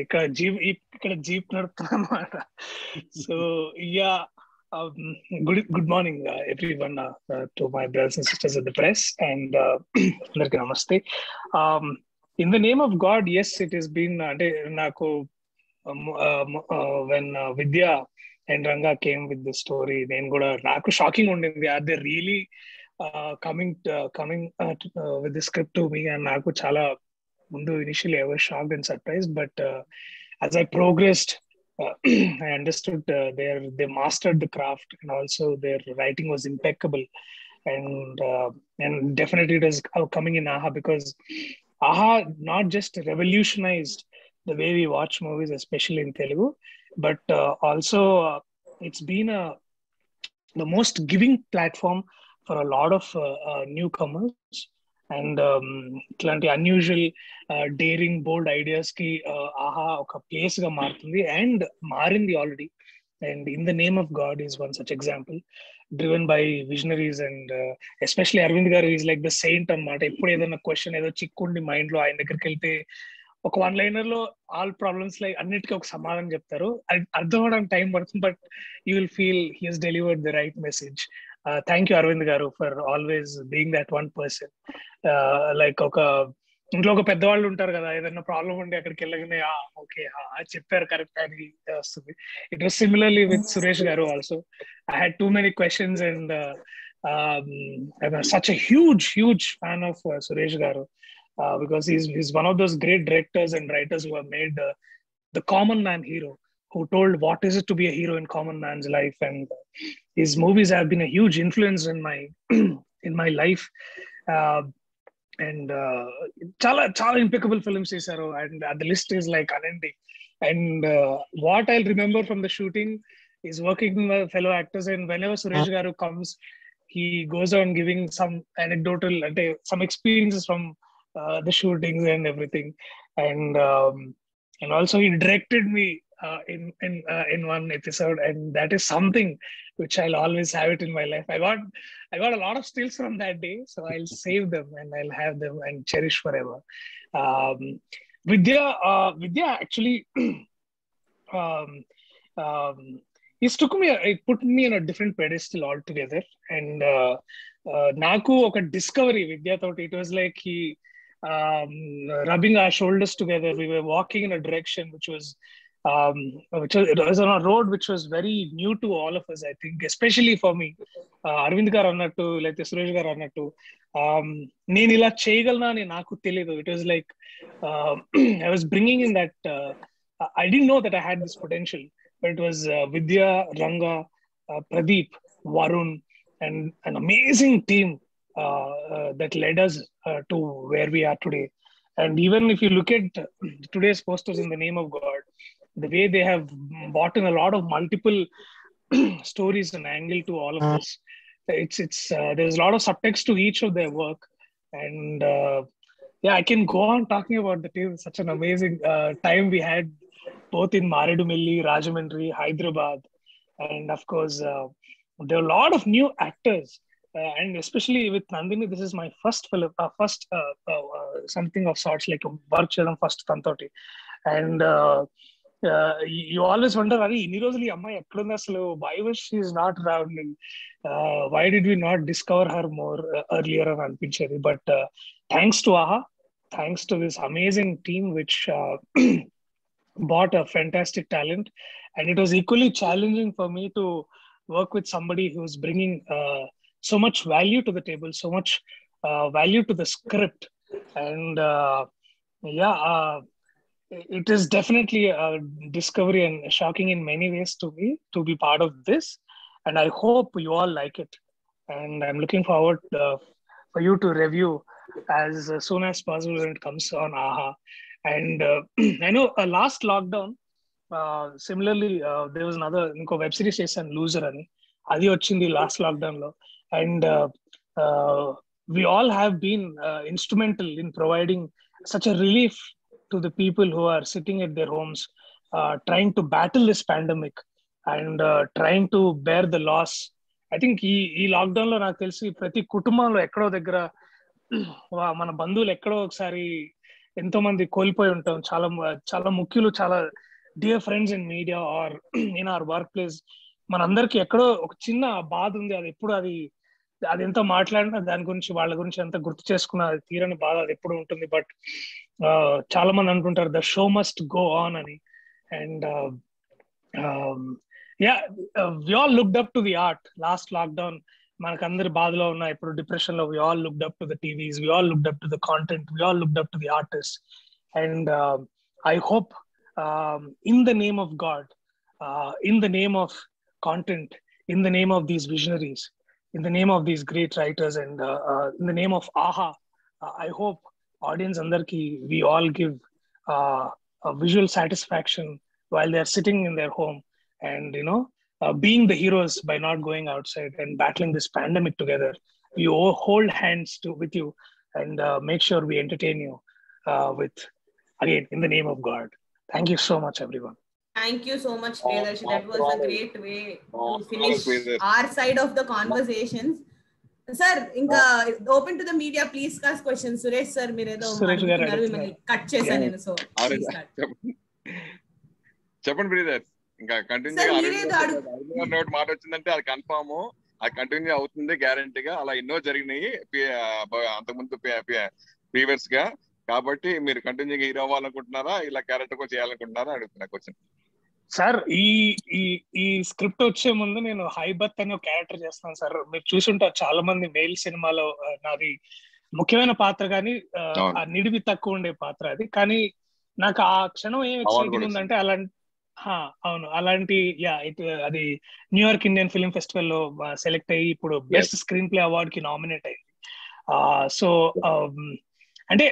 ఇక్కడ jeep ఇక్కడ jeep నడుపుతున్నా అనమాట so yeah good good morning everyone to my brothers and sisters at the press and అందరికి నమస్తే in the name of God yes it is been అంటే నాకు when Vidya and Ranga came with the story నేను కూడా నాకు shocking ఉండింది are they really coming coming with the script to me and నాకు చాలా ముందు initially I was shocked and surprise but as I progressed, uh, <clears throat> I understood uh, their they mastered the craft and also their writing was impeccable, and uh, and definitely it is coming in AHA because AHA not just revolutionized the way we watch movies, especially in Telugu, but uh, also uh, it's been a the most giving platform for a lot of uh, uh, newcomers And um, ఇట్లాంటి unusual daring bold ఐడియాస్కి uh, Aha ఒక ప్లేస్గా మారుతుంది. And మారింది already and in the name of God is one such example. Driven by visionaries and uh, especially Aravind గారు is like the Saint అనమాట ఎప్పుడు ఏదైనా క్వశ్చన్ ఏదో చిక్కుండి మైండ్లో ఆయన దగ్గరికి వెళ్తే ఒక వన్ లైనర్లో ఆల్ ప్రాబ్లమ్స్ లైక్ అన్నిటికీ ఒక సమాధానం చెప్తారు. అర్థం అవడానికి టైం పడుతుంది but you will feel he's delivered the right message thank you Arvind గారు for always being that one person like ఒక ఇంట్లో ఒక పెద్దవాళ్ళు ఉంటారు కదా ఏదైనా ప్రాబ్లం ఉండి అక్కడికి వెళ్ళగానే ఓకే చెప్పారు కరెక్ట్ అని వస్తుంది it was similarly with Suresh గారు also I had too many questions and such a huge huge fan of Suresh గారు because is is one of those great directors and writers who made the common man hero who told what is it to be a hero in common man's life and his movies have been a huge influence in my <clears throat> in my life uh, and uh, chala chala impeccable films చేశారు and uh, the list is like unending and uh, what i'll remember from the shooting is working with fellow actors and whenever suresh garu comes he goes on giving some anecdotal అంటే some experiences from uh, the shootings and everything and um, and also he directed me uh, in in uh, in one episode, and that is something which I'll always have it in my life. I got I got a lot of stills from that day, so I'll save them and I'll have them and cherish forever. Um, Vidya, uh, Vidya actually <clears throat> um, um, it took me, it put me on a different pedestal altogether, and uh, uh, Naku okay discovery. Vidya thought it was like he um, rubbing our shoulders together. We were walking in a direction which was um, which was, it was on a road which was very new to all of us, I think, especially for me. Uh, Aravind గారు అన్నట్టు లేకపోతే సురేష్ గారు అన్నట్టు నేను ఇలా చేయగలనా అని నాకు తెలియదు it was like <clears throat> I was bringing in that I D know that I had this potential but it was Vidya Ranga Pradeep Varun and an amazing team that led us uh, to where we are today. And even if you look at today's posters in the name of God, the way they have bought in a lot of multiple <clears throat> stories and angle to all of this, it's it's uh, there's a lot of subtext to each of their work, and uh, yeah, I can go on talking about the team. Such an amazing uh, time we had, both in Maredumilli, Rajamundry, Hyderabad, and of course uh, there are a lot of new actors. Uh, and especially with Nandini, this is my first film, uh, first uh, uh, uh, something of sorts like a Varchalam first Tantoti. And uh, uh, you you always wonder, Ari, ఇన్ని రోజులు ఈ అమ్మాయి ఎక్కడుంది అసలు why was she is not around and uh, why did we not discover her more uh, earlier అని అనిపించేది but thanks to ఆహా thanks to this amazing team which uh, bought a fantastic talent and it was equally challenging for me to work with somebody who's bringing uh, so much value to the table so much uh, value to the script and uh, yeah uh, it is definitely a discovery and shocking in many ways to me to be part of this and i hope you all like it and i'm looking forward uh, for you to review as uh, soon as possible when it comes on aha and uh, <clears throat> i know uh, last lockdown uh, similarly uh, there was another ఇంకో web series చేశాను loser అని అది వచ్చింది last lockdown లో and we all have been uh, instrumental in providing such a relief To the people who are sitting at their homes uh, trying to battle this pandemic and uh, trying to bear the loss. I think ఈ ఈ లాక్డౌన్లో నాకు తెలిసి ప్రతి కుటుంబంలో ఎక్కడో దగ్గర వా- మన బంధువులు ఎక్కడో ఒకసారి ఎంతో మంది కోల్పోయి ఉంటాం. చాలా చాలా ముఖ్యులు చాలా dear friends in media or in or workplace మనందరికి ఎక్కడో ఒక చిన్న బాధ ఉంది. అది ఎప్పుడు అది అది ఎంత మాట్లాడినా దాని గురించి వాళ్ళ గురించి ఎంత గుర్తు చేసుకున్నా అది తీరని బాధ అది ఎప్పుడు ఉంటుంది. బట్ చాలా మంది అనుకుంటారు the show must go on అని and yeah we all looked up to the art last lockdown మనకు అందరి బాధలో ఉన్న ఇప్పుడు డిప్రెషన్ లో we all looked up to the TVs we all looked up to the content we all looked up to the artist and I hope in the name of God in the name of content in the name of these visionaries in the name of these great writers and uh, uh, in the name of AHA, uh, I hope audience andarki we all give uh, a visual satisfaction while they're sitting in their home and you know uh, being the heroes by not going outside and battling this pandemic together. We all hold hands to with you and uh, make sure we entertain you uh, with again in the name of God. Thank you so much, everyone. Thank you so much, Priyadarshi. That was a great way to finish Priyadarshi. our side of the conversations. Sir, ఇంకా open to the media please cos question Suresh sir మీరు ఏదో cut చేశాను నేను so. చెప్పండి. Breather. ఇంకా continue note మాట వచ్చిందంటే అది కన్ఫామ్ అది కంటిన్యూ అవుతుంది గ్యారంటీగా అలా ఎన్నో జరిగినాయి అంతకుముందు ప్రీవియస్గా. కాబట్టి మీరు కంటిన్యూగా హీరో అవ్వాలనుకుంటున్నారా? ఇలా క్యారెక్టర్ కూడా చేయాలనుకుంటున్నారా? అడుగుతున్నా క్వశ్చన్ సార్ ఈ ఈ ఈ స్క్రిప్ట్ వచ్చే ముందు నేను హైబత్ అనే ఒక క్యారెక్టర్ చేస్తున్నాను సార్. మీరు చూసుంటారు చాలా మంది మెయిల్ సినిమాలో నాది ముఖ్యమైన పాత్ర కానీ ఆ, నిడివి తక్కువ ఉండే పాత్ర అది. కానీ నాకు ఆ క్షణం ఏం ఎక్సైటింగ్ ఉందంటే అలాంటి హా, అవును. అలాంటి యా ఇట్ అది న్యూయార్క్ ఇండియన్ ఫిల్మ్ ఫెస్టివల్లో సెలెక్ట్ అయ్యి ఇప్పుడు బెస్ట్ స్క్రీన్ ప్లే అవార్డ్కి నామినేట్ అయింది. సో అంటే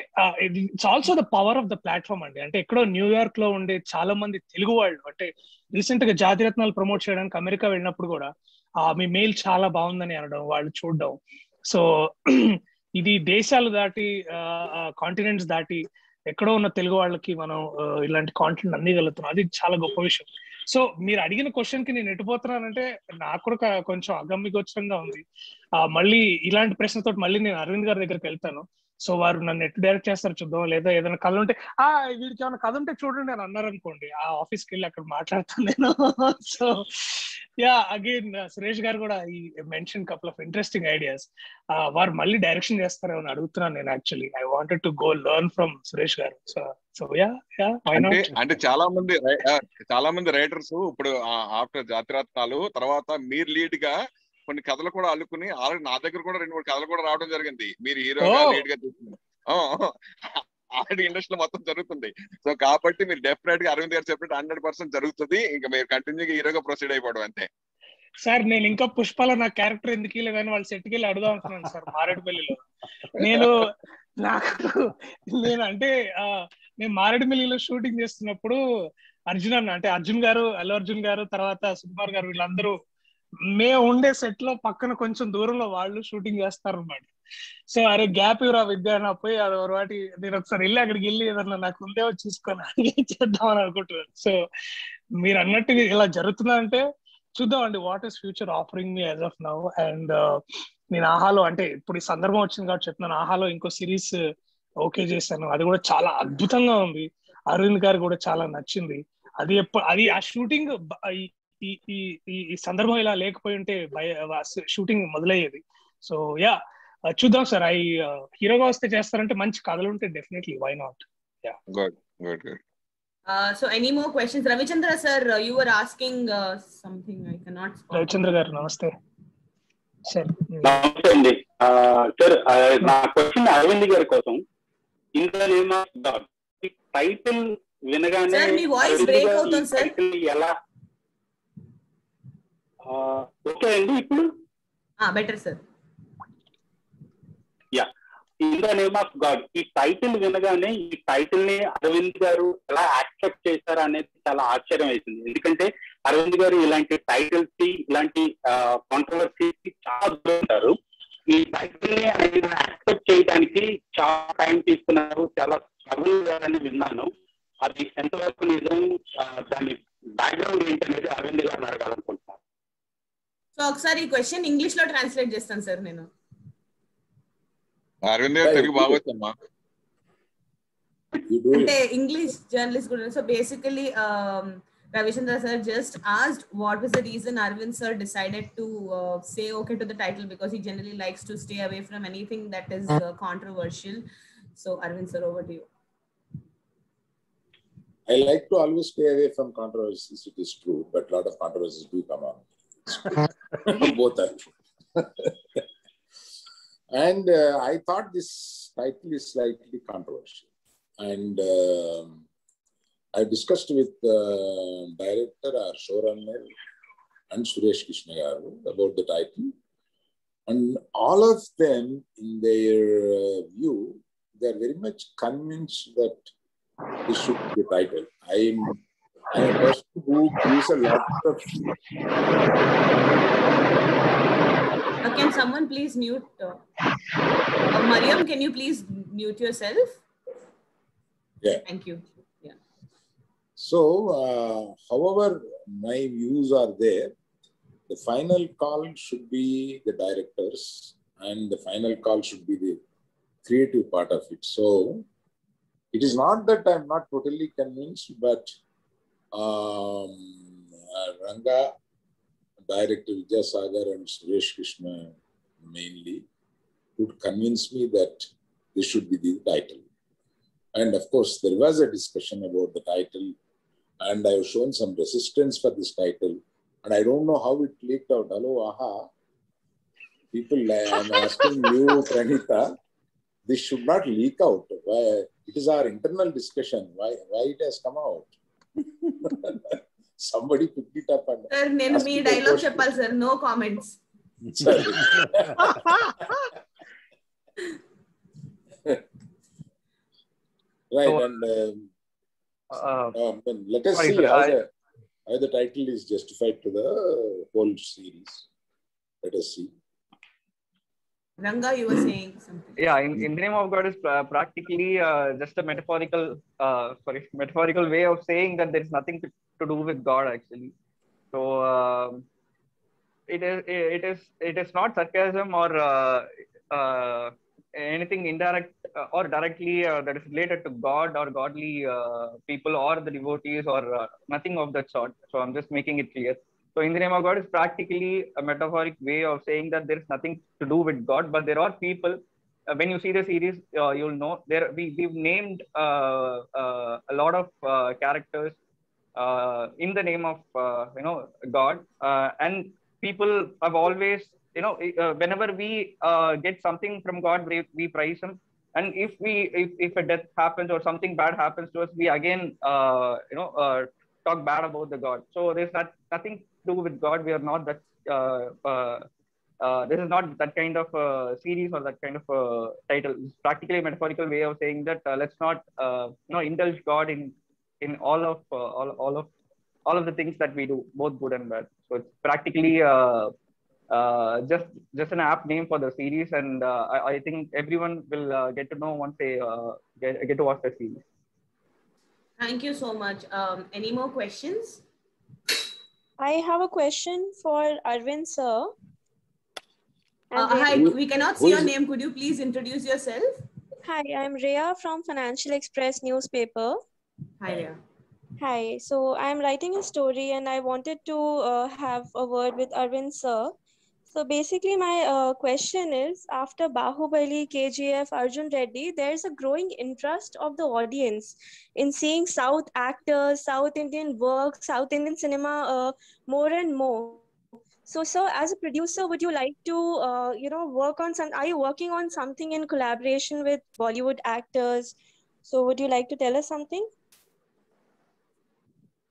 it's also the power of the platform అండి. అంటే ఎక్కడో న్యూయార్క్లో ఉండే చాలా మంది తెలుగు వాళ్ళు అంటే రీసెంట్గా జాతిరత్నాలు ప్రమోట్ చేయడానికి అమెరికా వెళ్ళినప్పుడు కూడా ఆ, మీ మెయిల్ చాలా బాగుందని అనడం వాళ్ళు చూడడం. సో <clears throat> ఇది దేశాలు దాటి కాంటినెంట్స్ దాటి ఎక్కడో ఉన్న తెలుగు వాళ్ళకి మనం ఇలాంటి కాంటెంట్ అందగలుగుతున్నాం అది చాలా గొప్ప విషయం. సో మీరు అడిగిన క్వశ్చన్కి నేను ఎటుపోతున్నానంటే నాకు కూడా కొంచెం అగమ్యగోచరంగా ఉంది. మళ్ళీ ఇలాంటి ప్రశ్నతో మళ్ళీ నేను అరవింద్ గారి దగ్గరికి వెళ్తాను. సో వారు నన్ను ఎటు డైరెక్ట్ చేస్తారు చూద్దాం లేదా ఏదైనా కథ ఉంటే ఆ వీడికి ఏమైనా కథ ఉంటే చూడండి అని అన్నారు అనుకోండి ఆ ఆఫీస్కి వెళ్ళి అక్కడ మాట్లాడతాను నేను. <laughs> సో యా అగైన్ సురేష్ గారు కూడా ఈ mention couple of interesting ideas వారు మళ్ళీ డైరెక్షన్ చేస్తారేమో అని అడుగుతున్నాను నేను actually I wanted to go learn from Suresh గారు. So so yeah yeah why అంటే అంటే చాలా మంది చాలా మంది రైటర్స్ ఇప్పుడు ఆఫ్టర్ జాతిరత్నాలు తర్వాత మీరు లీడ్గా కొన్ని కథలు కూడా అల్లుకుని ఆల్రెడీ నా దగ్గర కూడా రెండు మూడు కథలు కూడా రావడం జరిగింది. మీరు హీరోగా. లీడ్గా ఆల్రెడీ ఇండస్ట్రీలో మొత్తం జరుగుతుంది. సో కాబట్టి మీరు డెఫినెట్గా అరవింద్ గారు చెప్పినట్టు హండ్రెడ్ పర్సెంట్ జరుగుతుంది. ఇంకా మీరు కంటిన్యూగా హీరోగా ప్రొసీడ్ అయిపోవడం అంతే. సార్ నేను ఇంకా పుష్పలో నా క్యారెక్టర్ ఎందుకు లేదని వాళ్ళు సెట్కి వెళ్ళి అడుగుదాం అనుకున్నాను సార్ మారేడుపల్లిలో నేను నాకు నేను అంటే నేను మారేడుపల్లిలో షూటింగ్ చేస్తున్నప్పుడు అర్జున్ అన్న అంటే అర్జున్ గారు అల్లు అర్జున్ గారు తర్వాత సుకుమార్ గారు వీళ్ళందరూ మేము ఉండే సెట్లో పక్కన కొంచెం దూరంలో వాళ్ళు షూటింగ్ చేస్తారు అన్నమాట సో అరే గ్యాప్ ఇవ్వరా విద్య నా పోయి అది ఒక వాటి నేను ఒకసారి వెళ్ళి అక్కడికి వెళ్ళి ఏదన్నా నాకు ఉందేమో చూసుకొని చేద్దామని అనుకుంటున్నాను. సో మీరు అన్నట్టు ఇలా జరుగుతుందంటే చూద్దామండి what is future offering me as of now and నేను ఆహాలో అంటే ఇప్పుడు ఈ సందర్భం వచ్చింది కాబట్టి చెప్తున్నాను ఆహాలో ఇంకో సిరీస్ ఓకే uh, చేశాను. అది కూడా చాలా అద్భుతంగా ఉంది. అరవింద్ గారు కూడా చాలా నచ్చింది. అది ఎప్పుడు అది ఆ షూటింగ్ ఈ ఈ ఈ సందర్భం ఇలా లేకపోయి ఉంటే షూటింగ్ మొదలయ్యేది. సో యా చూద్దాం సార్. ఐ హీరోగా వస్తే చేస్తారంటే మంచి కథలు ఉంటే definitely why not yeah good good Uh, questions? Ravichandra sir, uh, you were asking uh, something I cannot spot. Ravichandra గారు నమస్తే. సార్ నమస్తే అండి. సార్ ఆ, నా క్వశ్చన్ అరవింద్ గారి కోసం. In the name of God title వినగానే Sir, మీ గారు ఈ అవుతుంది. టైటిల్ ఎలా ఓకే అండి ఇప్పుడు? better sir. Yeah in the name of God ఈ టైటిల్ వినగానే ఈ టైటిల్ని అరవింద్ గారు ఎలా యాక్సెప్ట్ చేశారు అనేది చాలా ఆశ్చర్యం వేసింది. ఎందుకంటే అరవింద్ గారు ఇలాంటి టైటిల్స్కి ఇలాంటి కాంట్రవర్సీస్కి చాలా దూరం ఉంటారు. ఈ టైటిల్ని ఆయన యాక్సెప్ట్ చేయడానికి చాలా టైం తీసుకున్నారు. చాలా స్ట్రగుల్ అని విన్నాను. అది ఎంతవరకు నిజం? దాని బ్యాక్గ్రౌండ్ ఏంటనేది అరవింద్ గారిని అడగాలనుకుంటున్నాను. సో ఒకసారి ఈ క్వశ్చన్ ఇంగ్లీష్ లో ట్రాన్స్లేట్ చేస్తాను సార్ నేను అరవింద్ గారు తెలుగు బాగా వచ్చమ్మా అంటే ఇంగ్లీష్ జర్నలిస్ట్ కూడా so basically Ravichandra sir just asked what was the reason Arvind sir decided to uh, say okay to the title because he generally likes to stay away from anything that is uh, controversial. So Arvind sir, over to you. I like to always stay away from controversies. It is true, but a lot of controversies do come on. <laughs> Both are <laughs> and uh, I thought this title is slightly controversial. And um I discussed with uh, director or showrunner and Suresh Krishna garu about the title. And all of them, in their uh, view, they are very much convinced that this should be the title. I am a person who gives a lot of Uh, can someone please mute? Uh, uh, Mariam, can you please mute yourself? Yeah. Thank you. Yeah. So, uh, however, my views are there. The final call should be the directors, and the final call should be the creative part of it. So, it is not that I'm not totally convinced, but um, uh, Ranga, director Vidyasagar, and Suresh Krishna mainly would convince me that this should be the title. And of course, there was a discussion about the title, and I have shown some resistance for this title. And I don't know how it leaked out. Hello, aha. People, I- I'm asking you, Pranita, this should not leak out. Why? It is our internal discussion. Why, why it has come out? Somebody picked it up and Sir, నేను asked me me a dialogue question. చెప్పాలి sir no <laughs> comments Sorry. right, So- and um, Uh, um, then let us sorry, see sir, how, I- the, how the title is justified to the whole series. Let us see. Ranga, you were saying something. yeah in, in the name of god is practically uh, just a metaphorical uh, sorry metaphorical way of saying that there is nothing to, to do with god actually. So um it is it is it is not sarcasm or uh, uh, anything indirect uh, or directly that is related to god or godly people or the devotees or nothing of that sort. So i'm just making it clear so in the name of God is practically a metaphoric way of saying that there is nothing to do with God, but there are people. Uh, when you see the series, uh, you'll know there we we've named uh, uh, a lot of uh, characters uh, in the name of you know God, and people have always you know whenever we get something from God, we, we praise Him. And if we if, if a death happens or something bad happens to us, we again you know talk bad about the God. So there's not nothing do with God. We are not that. Uh, uh, uh, this is not that kind of series or that kind of title. It's practically a metaphorical way of saying that let's not uh, you know indulge God in in all of all, all of all of the things that we do, both good and bad. So it's practically uh, just just an apt name for the series, and uh, I, I think everyone will uh, get to know once they get, get to watch the series. Thank you so much. Um, any more questions? I have a question for Arvind sir. Uh, hi, we cannot see your name. Could you please introduce yourself? Hi, I'm Rhea from Financial Express newspaper. Hi, Rhea. Hi, so I'm writing a story and I wanted to uh, have a word with Arvind sir. So basically, my uh, question is after Bahubali, KGF, Arjun Reddy, there is a growing interest of the audience in seeing South actors, South Indian work, South Indian cinema uh, more and more. So, so as a producer, would you like to, uh, you know, work on some? Are you working on something in collaboration with Bollywood actors? So, would you like to tell us something?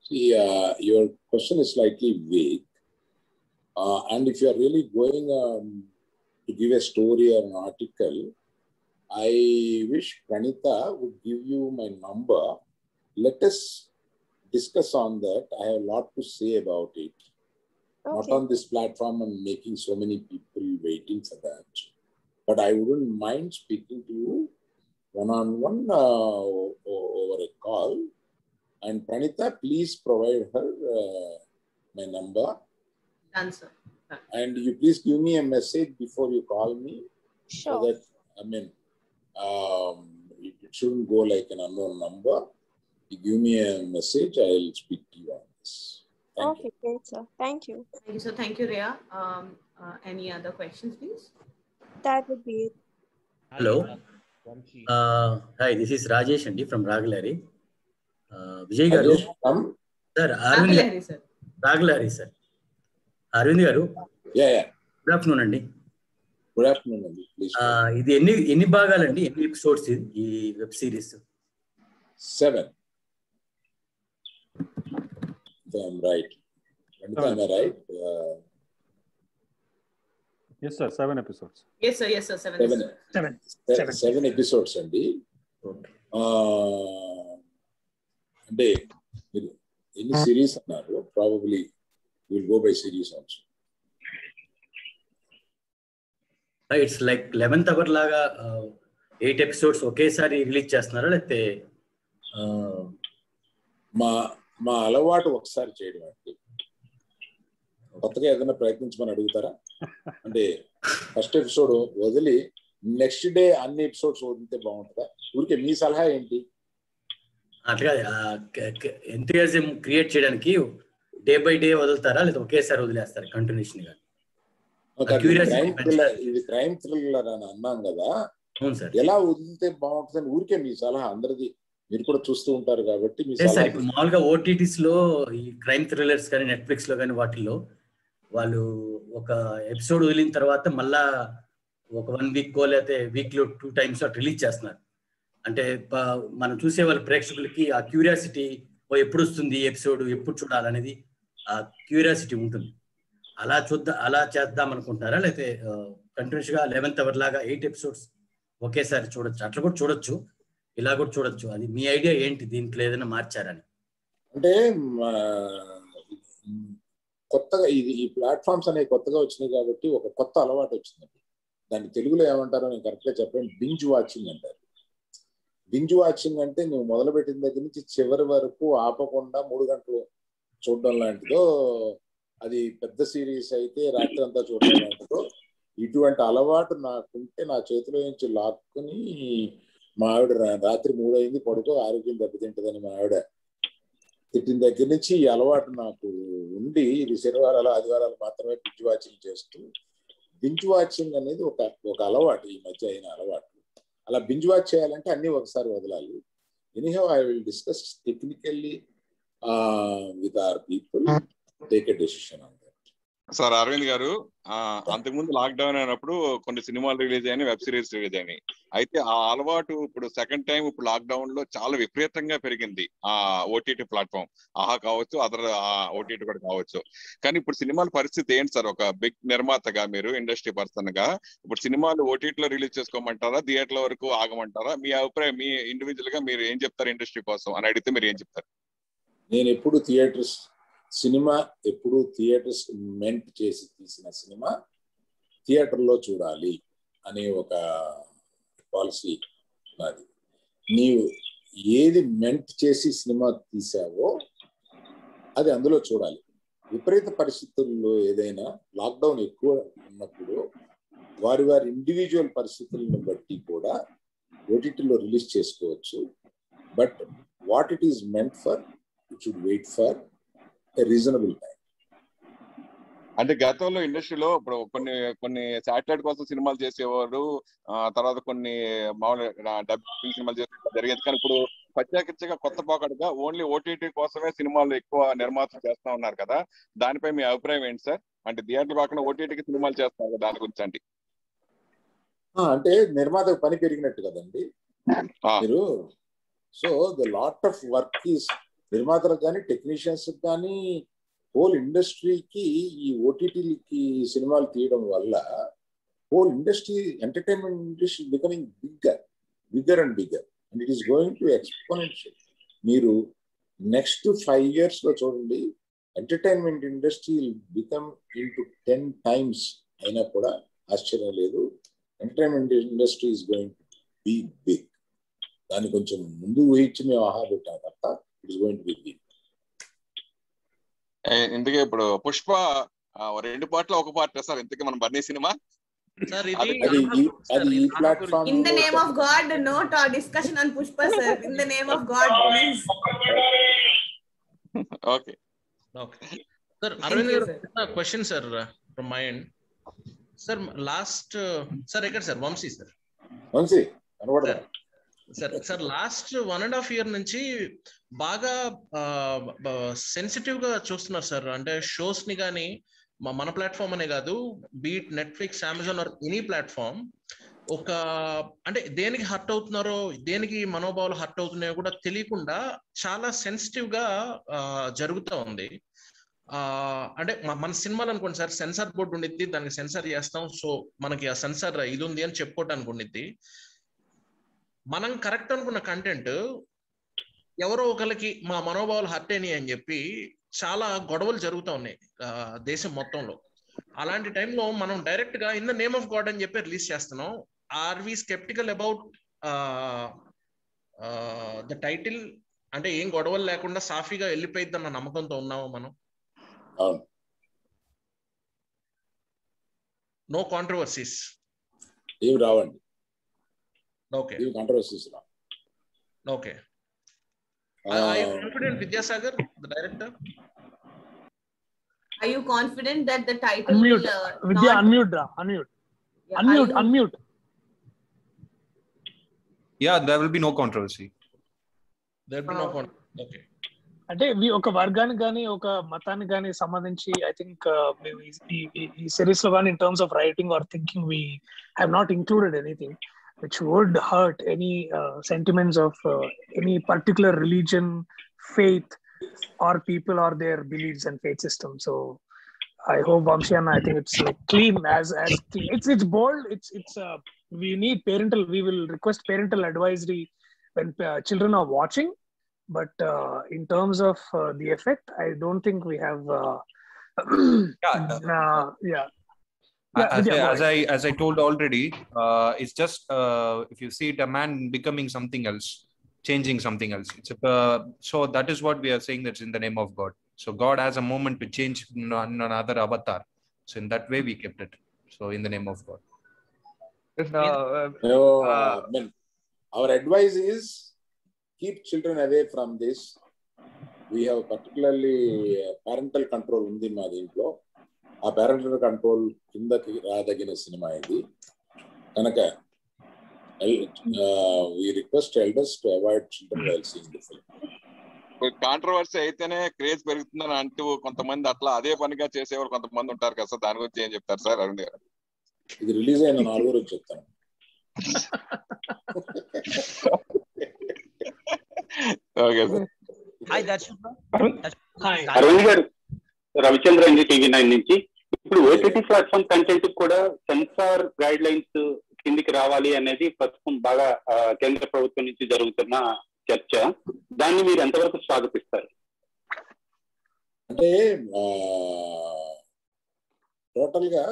See, uh, your question is slightly vague. Uh, and if you are really going um, to give a story or an article, I wish Pranita would give you my number. Let us discuss on that. I have a lot to say about it. Not on this platform and making so many people waiting for that. But I wouldn't mind speaking to you one on one over a call. And Pranita, please provide her uh, my number. Done, sir. And you please give me a message before you call me. Sure. So that, I mean, um, it it shouldn't go like an unknown number. You give me a message, I'll speak to you on this. Thank okay, great, sir. Thank you. Thank you. So thank you, Rhea. Um, uh, any other questions, please? That would be it. Hello. Uh, hi, this is Rajesh Andi from Raglari. Uh, Vijay garu. Sir, Raglari, sir. Raglari, sir. Arvind garu? Good afternoon అండి. Good afternoon అండి. ఇది ఎన్ని ఎన్ని భాగాలండి? ఎన్ని episodes ఇది ఈ web series? Seven right right yes sir seven episodes yes sir yes sir seven seven seven episodes అండి. అంటే మీరు ఎన్ని సిరీస్ అన్నారు? Probably will go by series also it's like eleventh hour లాగా ఎయిట్ ఎపిసోడ్స్ ఒకేసారి release చేస్తున్నారా? లేకపోతే ఆ, మా మా అలవాటు ఒకసారి చేయడం అండి. కొత్తగా ఏదైనా ప్రయత్నించమని అడుగుతారా? అంటే ఫస్ట్ ఎపిసోడ్ వదిలి నెక్స్ట్ డే అన్ని ఎపిసోడ్స్ వదిలితే బాగుంటుందా? ఊరికే మీ సలహా ఏంటి? అట్లా ఎంతూజిజం క్రియేట్ చేయడానికి డే బై డే వదులుతారా? లేదా ఒకేసారి వదిలేస్తారా కంటిన్యూషన్గా ఇది క్రైమ్ థ్రిల్లర్ అని అన్నాం కదా. ఎలా వదిలితే బాగుంటుందని ఊరికే మీ సలహా అందరిది. మీరు కూడా చూస్తూ ఉంటారు కాబట్టి మామూలుగా ఓటీటీస్లో ఈ క్రైమ్ థ్రిల్లర్స్ కానీ నెట్ఫ్లిక్స్లో కానీ వాటిల్లో వాళ్ళు ఒక ఎపిసోడ్ వదిలిన తర్వాత మళ్ళా ఒక వన్ వీక్ లేకపోతే వీక్లో టూ టైమ్స్ రిలీజ్ చేస్తున్నారు. అంటే మనం చూసే వాళ్ళ ప్రేక్షకులకి ఆ క్యూరియాసిటీ ఓ ఎప్పుడు వస్తుంది ఎపిసోడ్ ఎప్పుడు చూడాలనేది ఆ క్యూరియాసిటీ ఉంటుంది. అలా చూద్దాం అలా చేద్దాం అనుకుంటున్నారా లేకపోతే కంటిన్యూస్గా లెవెన్త్ అవర్ లాగా ఎయిట్ ఎపిసోడ్స్ ఒకేసారి చూడొచ్చు. అట్లా కూడా చూడొచ్చు. ఇలా కూడా చూడొచ్చు. అది మీ ఐడియా ఏంటి? దీంట్లో ఏదైనా మార్చారని అంటే కొత్తగా ఇది ఈ ప్లాట్ఫామ్స్ అనేవి కొత్తగా వచ్చినాయి కాబట్టి ఒక కొత్త అలవాటు వచ్చిందండి దాన్ని తెలుగులో ఏమంటారో నేను కరెక్ట్గా చెప్పండి బింజ్ వాచింగ్ అంటారు. బింజ్ వాచింగ్ అంటే నువ్వు మొదలుపెట్టిన దగ్గర నుంచి చివరి వరకు ఆపకుండా మూడు గంటలు చూడడం లాంటిదో అది పెద్ద సిరీస్ అయితే రాత్రి అంతా చూడడం లాంటిదో ఇటువంటి అలవాటు నాకుంటే నా చేతిలో నుంచి లాక్కుని మా ఆవిడ రాత్రి మూడైంది పడుకో ఆరోగ్యం దెబ్బతింటదని మా ఆవిడ తిట్టిన దగ్గర నుంచి ఈ అలవాటు నాకు ఉండి ఇది శనివారాలు ఆదివారాలు మాత్రమే బింజ్ వాచింగ్ చేస్తూ బింజ్ వాచింగ్ అనేది ఒక ఒక అలవాటు ఈ మధ్య అయిన అలవాటు. అలా బింజ్ వాచ్ చేయాలంటే అన్ని ఒకసారి వదలాలి. Anyhow I will discuss technically with our people take a decision on sir Arvind garu ఆ, అంతకుముందు లాక్డౌన్ అయినప్పుడు కొన్ని సినిమాలు రిలీజ్ అయినాయి వెబ్ సిరీస్ రిలీజ్ అయినాయి. అయితే ఆ అలవాటు ఇప్పుడు సెకండ్ టైం ఇప్పుడు లాక్డౌన్లో చాలా విపరీతంగా పెరిగింది ఆ ఓటీటీ ప్లాట్ఫామ్ ఆహా కావచ్చు అదర్ ఓటీటీ కూడా కావచ్చు. కానీ ఇప్పుడు సినిమాల పరిస్థితి ఏంటి సార్? ఒక బిగ్ నిర్మాతగా మీరు ఇండస్ట్రీ పర్సన్గా ఇప్పుడు సినిమాలు ఓటీటీ లో రిలీజ్ చేసుకోమంటారా? థియేటర్ల వరకు ఆగమంటారా? మీ అభిప్రాయం మీ ఇండివిజువల్గా మీరు ఏం చెప్తారు ఇండస్ట్రీ కోసం? అని అడిగితే మీరు ఏం చెప్తారు? నేను ఎప్పుడు థియేటర్స్ సినిమా ఎప్పుడు థియేటర్స్ మెంట్ చేసి తీసిన సినిమా థియేటర్లో చూడాలి అనే ఒక పాలసీ నాది. నీవు ఏది మెంట్ చేసి సినిమా తీసావో అది అందులో చూడాలి. విపరీత పరిస్థితుల్లో ఏదైనా లాక్డౌన్ ఎక్కువ ఉన్నప్పుడు వారి వారి ఇండివిజువల్ పరిస్థితులను బట్టి కూడా ఓటీటీలో రిలీజ్ చేసుకోవచ్చు. But what it is meant for it should wait for a reasonable time. అంటే గతంలో ఇండస్ట్రీలో ఇప్పుడు కొన్ని కొన్ని శాటిలైట్ కోసం సినిమాలు చేసేవారు తర్వాత కొన్ని మామూలు డబ్బింగ్ సినిమాలు చేసే జరిగేది. కానీ ఇప్పుడు ప్రత్యేకించగా కొత్త పోకడగా ఓన్లీ ఓటీటీ కోసమే సినిమాలు ఎక్కువ నిర్మాతలు చేస్తా ఉన్నారు కదా. దానిపై మీ అభిప్రాయం ఏంటి సార్? అంటే థియేటర్ కాకుండా ఓటీటీకి సినిమాలు చేస్తున్నారు కదా దాని గురించి అండి. అంటే నిర్మాతకు పని పెరిగినట్టు కదండి. మీరు so the lot of work is నిర్మాతలకు కానీ టెక్నీషియన్స్ కానీ హోల్ ఇండస్ట్రీకి ఈ ఓటీటీలకి సినిమాలు తీయడం వల్ల whole industry entertainment industry becoming bigger bigger and bigger and it is going to exponential మీరు నెక్స్ట్ ఫైవ్ ఇయర్స్లో చూడండి entertainment industry become into ten times అయినా కూడా ఆశ్చర్యం లేదు. Entertainment industry is going to be big దాన్ని కొంచెం ముందు ఊహించి మేము ఆహా పెట్టాం తప్ప It is going to be big a, ఇంతకీ ఇప్పుడు పుష్ప ఆ, రెండు పాటలు ఒక పార్ట్ సార్ ఇంతకీ మన బన్నీ సినిమా సార్ అది అది ఈ- అది ఈ platform In the name of God, no ta- discussion on Pushpa, sir. In the name of God, please. Okay okay sir Arvind you, గారు question sir from my end sir last sir ఎక్కడ sir Vamsi sir Vamsi కనబడదా sir sir last one and half year నుంచి బాగా సెన్సిటివ్గా చూస్తున్నారు sir. అంటే షోస్ని కానీ మన platform అనే కాదు be it Netflix Amazon or any platform ఒక అంటే దేనికి హర్ట్ అవుతున్నారో దేనికి మనోభావాలు హర్ట్ అవుతున్నాయో కూడా తెలియకుండా చాలా సెన్సిటివ్గా జరుగుతూ ఉంది. అంటే మన సినిమాలు అనుకోండి సార్ సెన్సార్ బోర్డు ఉండిద్ది దానికి సెన్సార్ చేస్తాం సో మనకి ఆ సెన్సార్ ఇది ఉంది అని చెప్పుకోవటానికి ఉండిద్ది. మనం కరెక్ట్ అనుకున్న కంటెంట్ ఎవరో ఒకరికి మా మనోభావాలు హర్ట్ అయినాయి అని చెప్పి చాలా గొడవలు జరుగుతూ ఉన్నాయి దేశం మొత్తంలో. అలాంటి టైంలో మనం డైరెక్ట్గా in the name of God అని చెప్పి రిలీజ్ చేస్తున్నాం. Are we sceptical about the title? అంటే ఏం గొడవలు లేకుండా సాఫీగా వెళ్ళిపోయిద్ది అన్న నమ్మకంతో ఉన్నామా మనం? నో కాంట్రవర్సీస్ ఏమి రావండి. ఓకే ఏమి కాంట్రవర్సీస్ రా ఓకే ఆ, I confident Vidyasagar the director Are you confident that the title Unmute. will uh, Vidya, not... unmute, రా, unmute. Yeah, Unmute, are you- unmute. Yeah, there will be no controversy. There be no okay అంటే ఇవి ఒక వర్గానికి కానీ ఒక మతానికి కానీ సంబంధించి ఐ థింక్ మేము ఈ- ఈ- ఈ- ఈ సిరీస్ లో కానీ in terms of writing or thinking we have not included anything which would hurt any uh, sentiments of uh, any particular religion, faith, or people or their beliefs and faith system. So I hope Vamshyana, I think it's uh, clean as as clean. It's it's bold. It's it's uh, we need parental. We will request parental advisory when uh, children are watching. But uh, in terms of uh, the effect, I don't think we have. Uh, <clears throat> yeah. yeah. Yeah, as, Vidya, I, go as ahead. I as I told already, uh, it's just uh, if you see it, a man becoming something else, changing something else. It's a, uh, so that is what we are saying. That's in the name of God. So God has a moment to change in an- another avatar. So in that way, we kept it. So in the name of God. No, I mean, our advice is keep children away from this. We have particularly uh, parental control ఉంది మా దీంట్లో ఆ parental control కిందకి రాదగిన సినిమా ఇది. కనుక to avoid children while seeing the film. Controversy అయితేనే craze పెరుగుతుందని అంటూ కొంతమంది అట్లా అదే పనిగా చేసేవారు కొంతమంది ఉంటారు కదా సార్ దాని గురించి ఏం చెప్తారు సార్ అరుణ్ గారు? ఇది రిలీజ్ అయిన నాలుగు రోజు చెప్తాను. Okay sir. Hi Darshan hi Arvind garu Ravichandra TV nine నుంచి. ఇప్పుడు ఓటీటీ ప్లాట్ఫామ్ కంటెంట్ కూడా సెన్సార్ గైడ్ లైన్స్ కిందికి రావాలి అనేది ప్రస్తుతం బాగా కేంద్ర ప్రభుత్వం నుంచి జరుగుతున్న చర్చ. దాన్ని మీరు ఎంతవరకు స్వాగతిస్తారు? అంటే టోటల్గా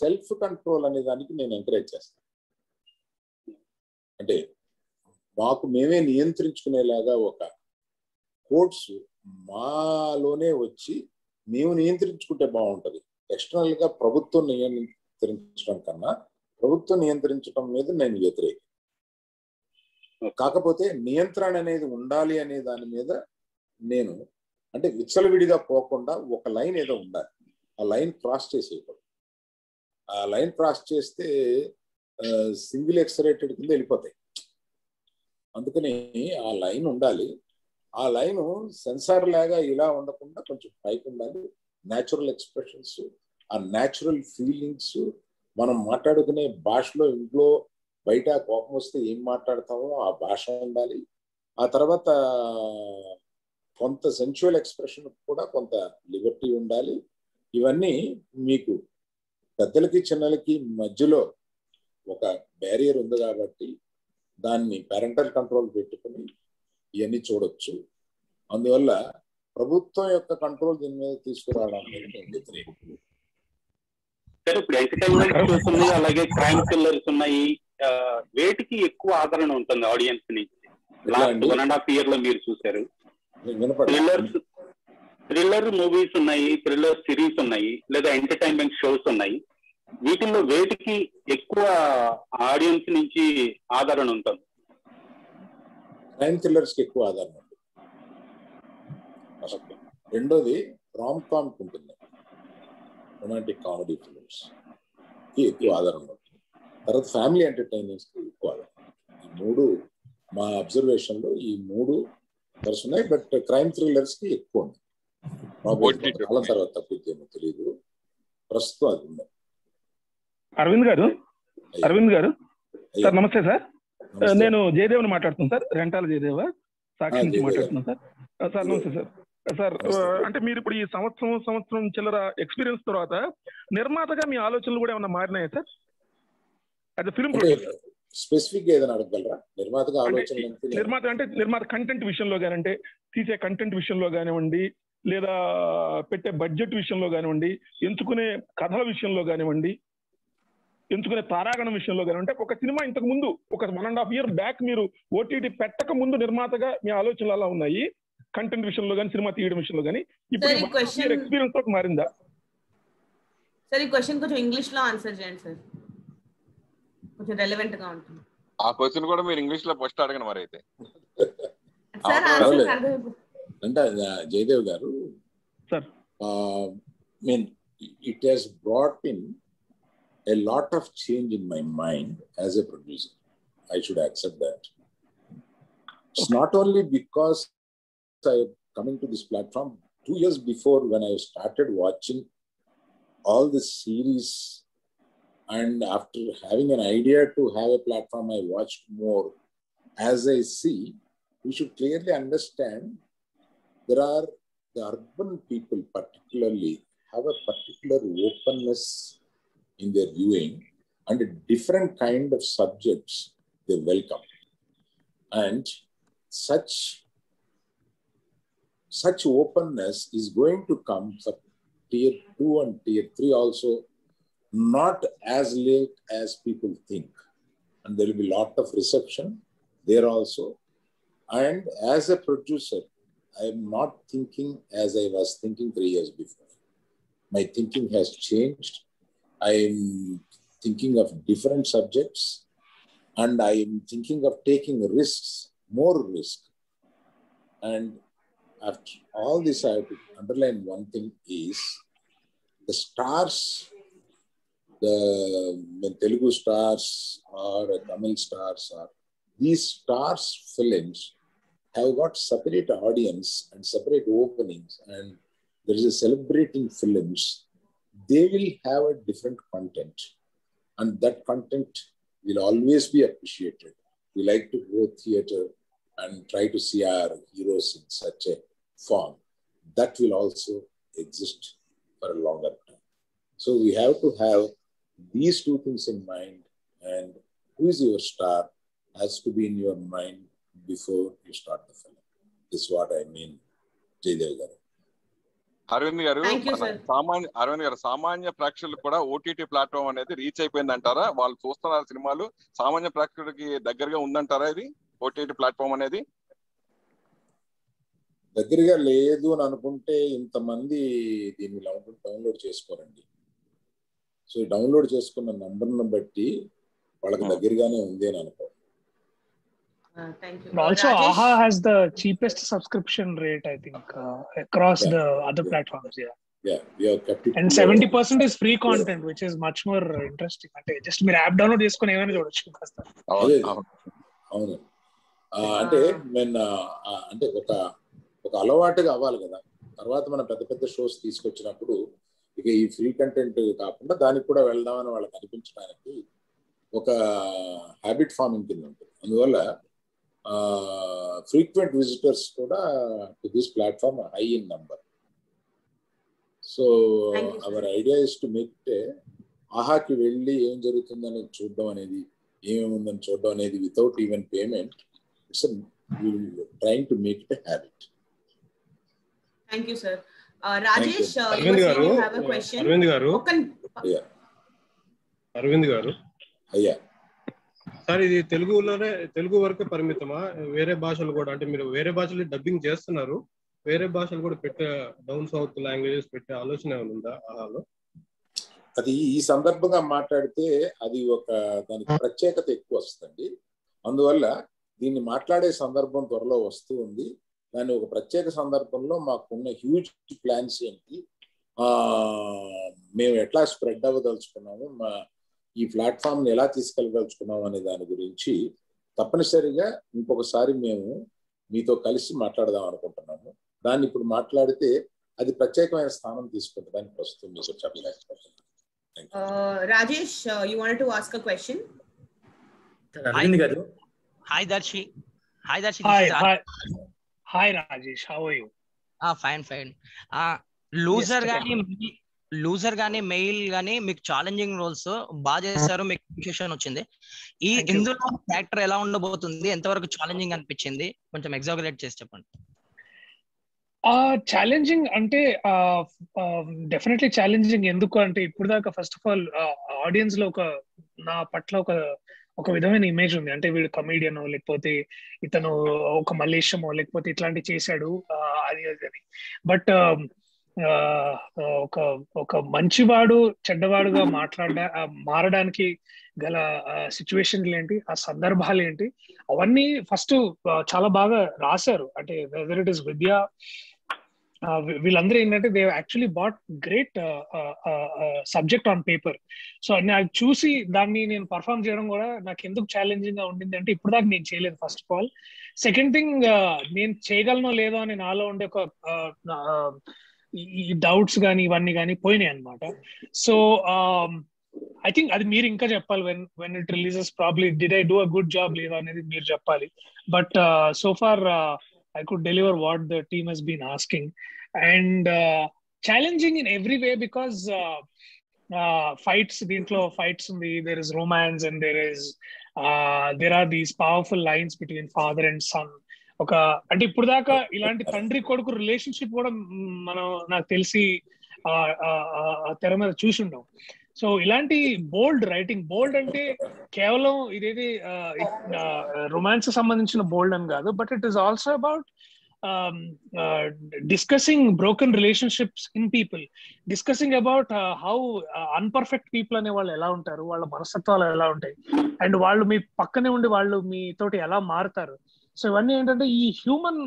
సెల్ఫ్ కంట్రోల్ అనే దానికి నేను ఎంకరేజ్ చేస్తాను. అంటే మాకు మేమే నియంత్రించుకునేలాగా ఒక కోడ్స్ మాలోనే వచ్చి మేము నియంత్రించుకుంటే బాగుంటది. ఎక్స్టర్నల్గా ప్రభుత్వం నియంత్రించడం కన్నా ప్రభుత్వం నియంత్రించడం మీద నేను వ్యతిరేకం. కాకపోతే నియంత్రణ అనేది ఉండాలి అనే దాని మీద నేను అంటే విచ్చలవిడిగా పోకుండా ఒక లైన్ ఏదో ఉండాలి. ఆ లైన్ క్రాస్ చేసేయకూడదు. ఆ లైన్ క్రాస్ చేస్తే సింగిల్ ఎక్సరేటెడ్ కింద వెళ్ళిపోతాయి. అందుకని ఆ లైన్ ఉండాలి. ఆ లైన్ సెన్సార్ లాగా ఇలా ఉండకుండా కొంచెం పైకి ఉండాలి. న్యాచురల్ ఎక్స్ప్రెషన్స్ ఆ న్యాచురల్ ఫీలింగ్స్ మనం మాట్లాడుకునే భాషలో ఇంట్లో బయట కోపం వస్తే ఏం మాట్లాడతామో ఆ భాష ఉండాలి. ఆ తర్వాత కొంత సెన్చువల్ ఎక్స్ప్రెషన్ కూడా కొంత లిబర్టీ ఉండాలి. ఇవన్నీ మీకు పెద్దలకి చిన్నలకి మధ్యలో ఒక బ్యారియర్ ఉంది కాబట్టి దాన్ని పేరెంటల్ కంట్రోల్ పెట్టుకుని ఇవన్నీ చూడొచ్చు. అందువల్ల ప్రభుత్వం యొక్క కంట్రోల్ దీని మీద తీసుకురావడం అనేది నేను వ్యతిరేకం సరే ఇప్పుడు ఉన్నాయి అలాగే క్రైమ్ థ్రిల్లర్స్ ఉన్నాయి. వేటికి ఎక్కువ ఆదరణ ఉంటుంది ఆడియన్స్ నుంచి లాస్ట్? One and? హాఫ్ ఇయర్లో మీరు వినపడ థ్రిల్లర్స్ థ్రిల్లర్ మూవీస్ ఉన్నాయి థ్రిల్లర్ సిరీస్ ఉన్నాయి లేదా ఎంటర్టైన్మెంట్ షోస్ ఉన్నాయి. వీటిల్లో వేటికి ఎక్కువ ఆడియన్స్ నుంచి ఆదరణ ఉంటుంది? క్రైమ్ థ్రిల్లర్స్కి ఎక్కువ ఆధారం ఉంది. ఫస్ట్ రెండోది రామ్ కామ్ ఉంటుంది. రొమాంటిక్ కామెడీ ఫిల్మ్స్కి ఎక్కువ ఆధారం ఉంటుంది తర్వాత ఫ్యామిలీ ఎంటర్టైనర్స్కి ఎక్కువ ఆధారం ఈ మూడు మా అబ్జర్వేషన్లో ఈ మూడు వస్తున్నాయి బట్ క్రైమ్ థ్రిల్లర్స్కి ఎక్కువ ఉంది. కాలం తర్వాత తప్పిద్దేమో తెలియదు ప్రస్తుతం అది ఉంది. అరవింద్ గారు? అరవింద్ గారు? సార్ నమస్తే సార్. నేను జయదేవ్ని మాట్లాడుతున్నాను సార్ రెంటాల జయదేవ సాక్షి నుంచి మాట్లాడుతున్నాను సార్. సార్ నమస్తే సార్. సార్ అంటే మీరు ఇప్పుడు ఈ సంవత్సరం సంవత్సరం చిల్లర ఎక్స్పీరియన్స్ తర్వాత నిర్మాతగా మీ ఆలోచనలు కూడా ఏమైనా మారినాయా సార్? యాజ్ ఫిల్మ్ అంటే ప్రొడ్యూసర్ స్పెసిఫిక్ ఏదైనా నిర్మాతగా ఆలోచన? నిర్మాత అంటే నిర్మాత కంటెంట్ విషయంలో కానివ్వండి తీసే కంటెంట్ విషయంలో కానివ్వండి లేదా పెట్టే బడ్జెట్ విషయంలో కానివ్వండి ఎంచుకునే కథల విషయంలో కానివ్వండి ఎంచుకునే తారాగణం విషయంలో కానివ్వండి అంటే ఒక సినిమా ఇంతకు ముందు ఒక one and half year back మీరు ఓటీటీ పెట్టక ముందు నిర్మాతగా మీ ఆలోచనలు అలా ఉన్నాయి. కంటెంట్ విషయంలో కానీ సినిమా తీయడం విషయంలో కానీ. ఇప్పుడు ఎక్స్పీరియన్స్ తోటి మారిందా? సార్ ఈ క్వశ్చన్ కొంచెం ఇంగ్లీష్లో ఆన్సర్ చేయండి సార్ కొంచెం రెలవెంట్గా ఉంటుంది. ఆ క్వశ్చన్ కూడా మీరు ఇంగ్లీష్లో ఫస్ట్ అడగండి మరి అయితే. అంటే Jaydev garu sir mean it has brought in a lot of change in my mind as a producer. I should accept that. It's not only because I coming to this platform two years before when I started watching all the series, and after having an idea to have a platform, I watched more. As I see, we should clearly understand there are the urban people, particularly, have a particular openness in their viewing and a different kind of subjects they welcome. And such such openness is going to come for tier 2 and tier 3 also not as late as people think. And there will be lot of reception there also. And as a producer i am not thinking as i was thinking 3 years before. My thinking has changed i am thinking of different subjects and i am thinking of taking risks more risk and after all this i have to underline one thing is the stars, the Telugu stars or Tamil stars or these stars films have got separate audience and separate openings and there is a celebrating films. They will have a different content and that content will always be appreciated. We like to go theater and try to see our heroes in such a form. That will also exist for a longer time. So we have to have these two things in mind, and who is your star has to be in your mind before you start the film. This is what I mean, Jaydev garu. Arvind garu. సామాన్య అరవింద్ గారు సామాన్య ప్రేక్షకులకు కూడా OTT platform అనేది reach అయిపోయింది అంటారా వాళ్ళు చూస్తున్నారు సినిమాలు సామాన్య ప్రేక్షకుడికి దగ్గరగా ఉందంటారా ఇది? ఓటీటీ ప్లాట్ఫామ్ అనేది? దగ్గరగా లేదు అని అనుకుంటే ఇంతమంది దీన్ని డౌన్లోడ్ చేసుకోరండి. సో డౌన్లోడ్ చేసుకున్న నంబర్ను బట్టి వాళ్ళకి దగ్గరగానే ఉంది అని అనుకో thank you And also, AHA has the cheapest subscription rate, I think, uh, across the other platforms. Yeah. yeah, we have kept it. And low. Seventy percent is free content which is much more interesting అంటే just మీరు app download చేసుకుని ఏమైనా చూడొచ్చు కాస్త అవును అంటే నేను అంటే ఒక ఒక అలవాటుగా అవ్వాలి కదా తర్వాత మన పెద్ద పెద్ద షోస్ తీసుకొచ్చినప్పుడు ఇక ఈ ఫ్రీ కంటెంట్ కాకుండా దానికి కూడా వెళ్దామని వాళ్ళకి అనిపించడానికి ఒక హ్యాబిట్ ఫార్మింగ్ కింద ఉంటుంది అందువల్ల ఫ్రీక్వెంట్ విజిటర్స్ కూడా to this platform high in number so. Our idea is to make ఆహాకి వెళ్ళి ఏం జరుగుతుందని చూడడం అనేది ఏమేమి ఉందని చూడడం అనేది without even payment it's trying to make it habit thank you sir Rajesh you Arvind garu saying you. have a question. Arvind garu Aravind గారు అయ్యా సార్ ఇది తెలుగులోనే తెలుగు వరకే పరిమితమా? వేరే భాషలు కూడా అంటే మీరు వేరే భాషలు డబ్బింగ్ చేస్తున్నారు. వేరే భాషలు కూడా పెట్టే డౌన్ సౌత్ లాంగ్వేజెస్ పెట్టే ఆలోచన ఏమైనా ఉందా ఆహాలో అది ఈ సందర్భంగా మాట్లాడితే అది ఒక దానికి ప్రత్యేకత ఎక్కువ వస్తుంది అందువల్ల దీన్ని మాట్లాడే సందర్భం త్వరలో వస్తూ ఉంది. దాన్ని ఒక ప్రత్యేక సందర్భంలో మాకున్న హ్యూజ్ ప్లాన్స్ ఏంటి? ఆ మేము ఎట్లా స్ప్రెడ్ అవ్వదలుచుకున్నాము? మా ఈ ప్లాట్ఫామ్ని ఎలా తీసుకెళ్ళదలుచుకున్నాము అనే దాని గురించి తప్పనిసరిగా ఇంకొకసారి మేము మీతో కలిసి మాట్లాడదాం అనుకుంటున్నాము. దాన్ని ఇప్పుడు మాట్లాడితే అది ప్రత్యేకమైన స్థానం తీసుకుంటుంది దాన్ని ప్రస్తుతం మీకు చెప్పలేకపోతున్నాను Rajesh Arvind garu. Hi Darshi hi Darshi hi hi hi Rajesh how are you fine fine loser గానీ లూజర్ గానీ మెయిల్ గానీ మీకు ఛాలెంజింగ్ రోల్స్ బాగా చేశారు మీకు అప్రిషియేషన్ వచ్చింది. ఈ. ఇందులో క్యారెక్టర్ ఎలా ఉండబోతుంది? ఎంతవరకు ఛాలెంజింగ్ అనిపించింది? కొంచెం ఎగ్జాగరేట్ చేసి చెప్పండి. ఛాలెంజింగ్ అంటే డెఫినెట్లీ ఛాలెంజింగ్ ఎందుకు అంటే ఇప్పుడు దాకా ఫస్ట్ ఆఫ్ ఆల్ ఆడియన్స్లో ఒక నా పట్ల ఒక ఒక విధమైన ఇమేజ్ ఉంది. అంటే వీడు కమీడియన్ లేకపోతే ఇతను ఒక మలేషమో లేకపోతే ఇట్లాంటి చేశాడు అది అది అని బట్ ఒక ఒక మంచివాడు చెడ్డవాడుగా <laughs> మాట్లాడ మారడానికి గల సిచ్యువేషన్లు ఏంటి ఆ సందర్భాలు ఏంటి అవన్నీ ఫస్ట్ చాలా బాగా రాశారు. అంటే వెదర్ ఇట్ ఇస్ విద్య వీళ్ళందరూ ఏంటంటే they actually bought great subject on paper so నాకు చూసి దాన్ని నేను పర్ఫామ్ చేయడం కూడా నాకు ఎందుకు ఛాలెంజింగ్గా ఉండింది అంటే ఇప్పుడు దాకా నేను చేయలేదు first of all second thing నేను చేయగలనో లేదో అని నాలో ఉండే ఒక ఈ డౌట్స్ కానీ ఇవన్నీ కానీ పోయినాయి అనమాట సో ఐ థింక్ అది మీరు ఇంకా చెప్పాలి when when it releases probably did I do a good job లేదా అనేది మీరు చెప్పాలి but so far I could deliver what the team has been asking and challenging in every way because fights దీంట్లో fights ఉంది there is romance and there is there are these powerful lines between father and son ఒక అంటే ఇప్పుడు దాకా ఇలాంటి తండ్రి కొడుకు relationship కూడా మనం నాకు తెలిసి తెర మీద చూసుంటాం సో ఇలాంటి బోల్డ్ రైటింగ్ బోల్డ్ అంటే కేవలం ఇదేది రొమాన్స్ సంబంధించిన బోల్డ్ అని కాదు but it is also about discussing broken relationships in people discussing about how imperfect people అనే వాళ్ళు ఎలా ఉంటారు వాళ్ళ మనస్తత్వాలు ఎలా ఉంటాయి అండ్ వాళ్ళు మీ పక్కనే ఉండి వాళ్ళు మీతోటి ఎలా మారుతారు. సో ఇవన్నీ ఏంటంటే ఈ హ్యూమన్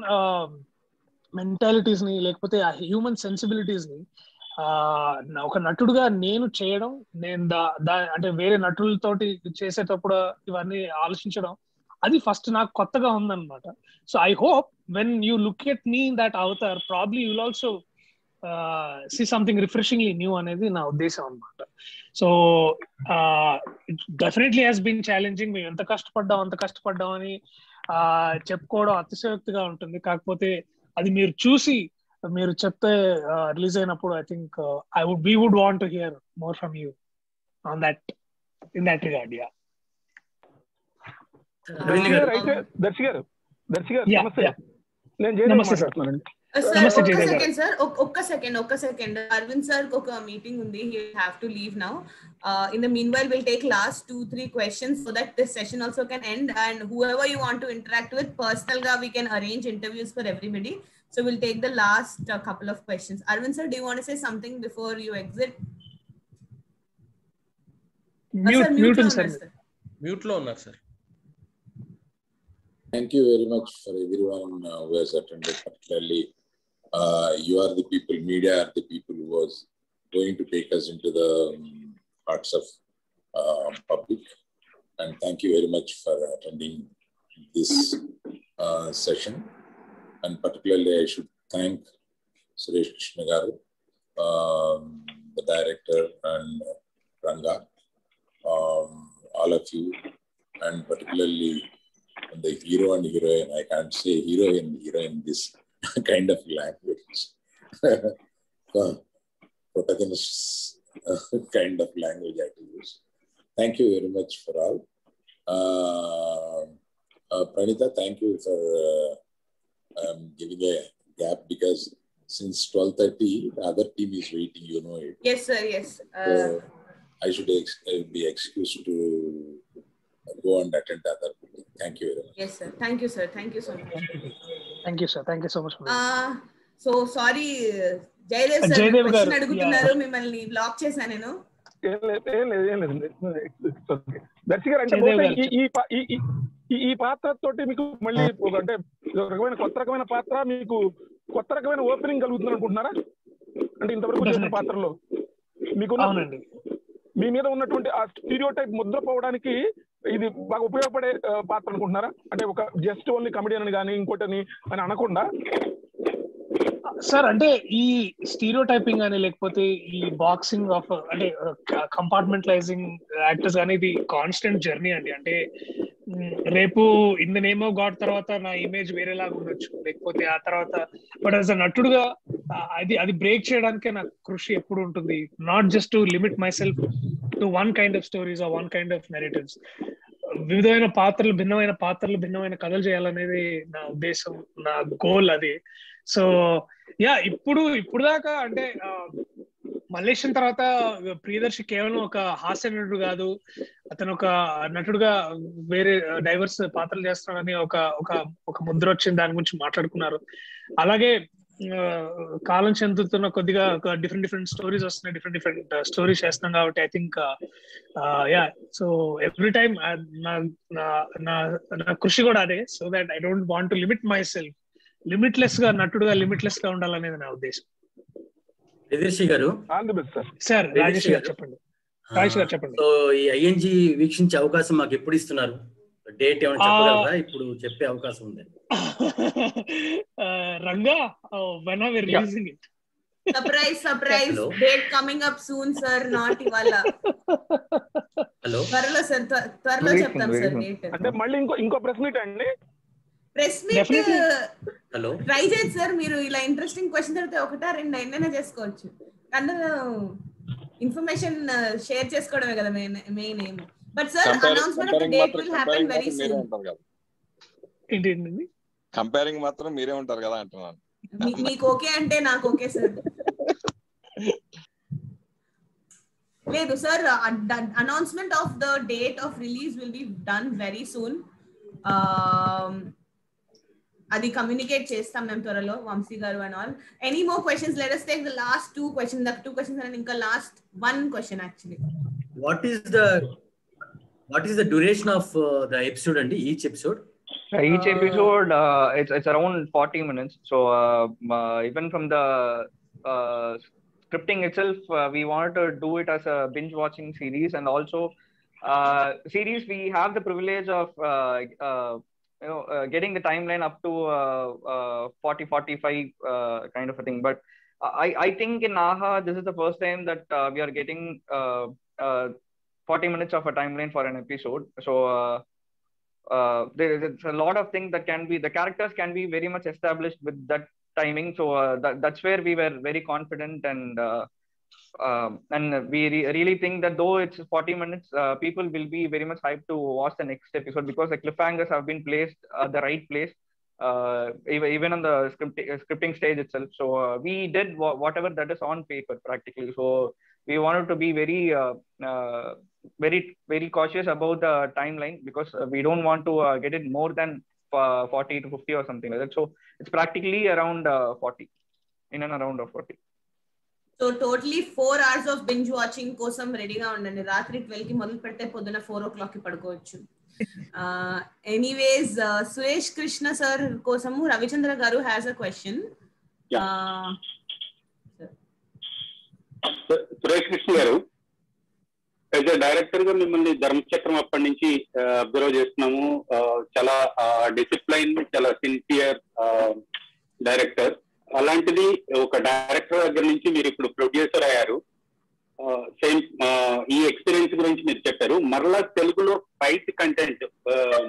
మెంటాలిటీస్ని లేకపోతే ఆ హ్యూమన్ సెన్సిబిలిటీస్ని ఆ ఒక నటుడుగా నేను చేయడం నేను దా దా- అంటే వేరే నటులతోటి చేసేటప్పుడు ఇవన్నీ ఆలోచించడం అది ఫస్ట్ నాకు కొత్తగా ఉందన్నమాట. So I hope when you look at me that avatar probably you'll also see something refreshingly new అనేది నా ఉద్దేశం అనమాట so definitely has been challenging మేము ఎంత కష్టపడ్డాం అంత కష్టపడ్డాం అని ఆ, చెప్పుకోవడం అతిశయోక్తిగా ఉంటుంది. కాకపోతే అది మీరు చూసి మీరు చెప్తే రిలీజ్ అయినప్పుడు I think I would we would want to hear more from you on that in that regard yeah Darshi garu Darshi garu. నేను జయరామ్ నమస్తే సార్. మాట్లాడుతున్నానండి. Uh, okay, second. okay, second. okay, second. Arvind sir, okay, meeting, and they have to leave now. Uh, in the meanwhile, we'll take last two, three questions so that this session also can end. and whoever you want to interact with personally, we can arrange interviews for everybody. so we'll take the last uh, couple of questions. Arvind sir, do you want to say something before you exit? Thank you very much for everyone who has attended particularly. Uh, you are the people, media are the people who was going to take us into the um, hearts of uh, public. And thank you very much for attending this uh, session. And particularly, I should thank Suresh Krishna garu, um, the director, and Ranga, um, all of you, and particularly the hero and heroine. I can't say hero and heroine this <laughs> kind of language. <laughs> Protagonists uh, <laughs> kind of language I use. Thank you very much for all. Uh, uh, Pranita, thank you for uh, um, giving a gap because since 12.30, the other team is waiting, you know it. Yes, sir. Yes. Uh, So I should ex- uh, be excused to go and attend the other meeting. Thank you very much. yes, sir. Thank you, sir. Thank you so much. Thank you sir thank you so much so sorry Jaydev sir Jaydev question garu, అడుగుతున్నారు. మిమ్మల్ని black చేశాను నేను. దర్శి గారు అంటే ఈ- పాత్ర తోటి మీకు మళ్ళీ అంటే రకమైన కొత్త రకమైన పాత్ర మీకు కొత్త రకమైన ఓపెనింగ్ కలుగుతుంది అనుకుంటున్నారా అంటే ఇంతవరకు చేసిన. పాత్రలో. మీకు అవునండి. మీ మీద ఉన్నటువంటి ఆ స్టీరియో టైప్ ముద్ర పోవడానికి ఇది బాగా ఉపయోగపడే పాత్ర అనుకుంటున్నారా? అంటే ఒక జస్ట్ ఓన్లీ కమెడియన్ అని కానీ ఇంకోటని అని అనకుండా? సార్ అంటే ఈ స్టీరియో టైపింగ్ అని లేకపోతే ఈ బాక్సింగ్ ఆఫ్ అంటే కంపార్ట్మెంటలైజింగ్ యాక్టర్స్ అనేది కాన్స్టెంట్ జర్నీ అండి. అంటే రేపు in the name of God తర్వాత నా ఇమేజ్ వేరేలాగా ఉండొచ్చు. లేకపోతే ఆ తర్వాత బట్ యాజ్ అ నటుడుగా అది అది బ్రేక్ చేయడానికే నాకు కృషి ఎప్పుడు ఉంటుంది. Not just to limit myself to one kind of stories ah one kind of narratives వివిధమైన పాత్రలు భిన్నమైన పాత్రలు భిన్నమైన కథలు చేయాలనేది నా ఉద్దేశం నా గోల్ అది. సో యా ఇప్పుడు ఇప్పుడు దాకా అంటే మల్లేశం తర్వాత ప్రియదర్శి కేవలం ఒక హాస్య నటుడు కాదు అతను ఒక నటుడుగా వేరే డైవర్స్ పాత్రలు చేస్తున్నాడని ఒక ఒక ఒక ముద్ర వచ్చింది దాని గురించి మాట్లాడుకున్నారు. అలాగే కాలం చెందుతున్న కొద్దిగా డిఫరెంట్ డిఫరెంట్ స్టోరీస్ వస్తున్నాయి డిఫరెంట్ డిఫరెంట్ స్టోరీస్ చేస్తున్నాం కాబట్టి I think yeah so every time నా నా- నా నా కృషి కూడా అదే so that I don't want to limit myself లిమిట్లెస్గా నటుడుగా లిమిట్లెస్గా ఉండాలనేది నా ఉద్దేశం. ఎదిర్షి గారు? సార్. రాజేష్ గారు చెప్పండి. రాజేష్ గారు చెప్పండి. సో ఈ ఐఎన్జి వీక్షించే అవకాశం మాకు ఎప్పుడు ఇస్తున్నారు? డేట్ ఏమైనా చెప్పగలరా? ఇప్పుడు చెప్పే అవకాశం ఉంది. Ranga? When are releasing it surprise surprise. Date coming up soon sir not ఇవాళ. హలో త్వరలో సార్ త్వ- త్వరలో చెప్తాం సార్ అంటే మళ్ళీ ఇంకో ఇంకో ప్రెస్ మీట్ అండి ప్రెస్ మీట్. హలో ట్రై చేయొచ్చు సార్ మీరు ఇలా ఇంట్రెస్టింగ్ క్వశ్చన్ అడిగితే ఒకటా రెండు ఎన్నైనా చేసుకోవచ్చు. అందరూ ఇన్ఫర్మేషన్ షేర్ చేసుకోవడమే కదా మెయిన్ మెయిన్ ఏం but sir announcement of the date will happen very soon ఏంటండి? కంపేరింగ్ మాత్రం మీరే ఉంటారు కదా అంటున్నాను. మీకు ఓకే అంటే నాకు ఓకే సార్. లేదు sir announcement of the date of release will be done very soon అది కమ్యూనికేట్ చేస్తాం మేము త్వరలో Vamsi garu and all any more questions let us take the last two question the two questions and ఇంకా last one question actually what is the what is the duration of the episode అండి each episode Uh, each episode uh, it's it's around 40 minutes so uh, uh, even from the uh, scripting itself uh, we wanted to do it as a binge watching series and also uh, series we have the privilege of uh, uh, you know uh, getting the timeline up to uh, uh, 40 45 uh, kind of a thing. But i i think in aha this is the first time that uh, we are getting uh, uh, 40 minutes of a timeline for an episode. So there is a lot of things that can be the characters can be very much established with that timing. So that, that's where we were very confident and um, and we re- really think that though it's 40 minutes uh, people will be very much hyped to watch the next episode because the cliffhangers have been placed at the right place uh, even, even on the script, scripting stage itself. So uh, we did wha- whatever that is on paper practically. So we wanted to be very uh, uh, very very cautious about the timeline because uh, we don't want to uh, get it more than uh, 40 to 50 or something like that. So it's practically around uh, 40 in and around of 40 so totally four hours of binge watching కోసం రెడీగా ఉండండి రాత్రి ట్వెల్వ్కి మొదలు పెడితే పొద్దున four ఓ క్లాక్కి పడుకోవచ్చు ఎనీవేస్ సురేష్ కృష్ణ సార్ కోసము Ravichandra garu has a question. Suresh Krishna garu as డైరెక్టర్గా మిమ్మల్ని ధర్మచక్రం అప్పటి నుంచి అబ్జర్వ్ చేస్తున్నాము. ఆ, చాలా డిసిప్లైన్ చాలా సిన్సియర్ డైరెక్టర్ అలాంటిది ఒక డైరెక్టర్ దగ్గర నుంచి మీరు ఇప్పుడు ప్రొడ్యూసర్ అయ్యారు. సేమ్ ఈ ఎక్స్పీరియన్స్ గురించి మీరు చెప్పారు. మరలా తెలుగులో ఫైట్ కంటెంట్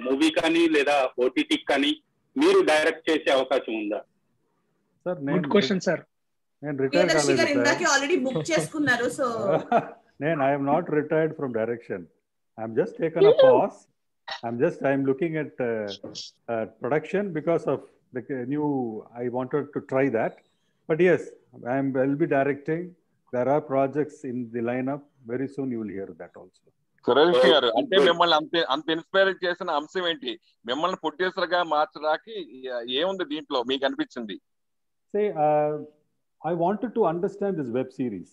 మూవీ కానీ లేదా ఓటీటీ కానీ మీరు డైరెక్ట్ చేసే అవకాశం ఉందా? సార్ గుడ్ క్వశ్చన్ సార్ నేను రిటైర్ కాలేదు ఆల్రెడీ బుక్ చేసుకున్నారు సో <laughs> నేను I'm not retired from direction I'm just taken a pass I'm just I'm looking at production because of the new I wanted to try that but yes I'm will be directing there are projects in the line up very soon you will here that also Suresh garu అంటే మిమ్మల్ని అంత అంత inspire చేసిన అంశం ఏంటి మిమ్మల్ని producer గా మార్చడానికి ఏముంది దీంట్లో మీకు అనిపించింది say uh, I wanted to understand this web series.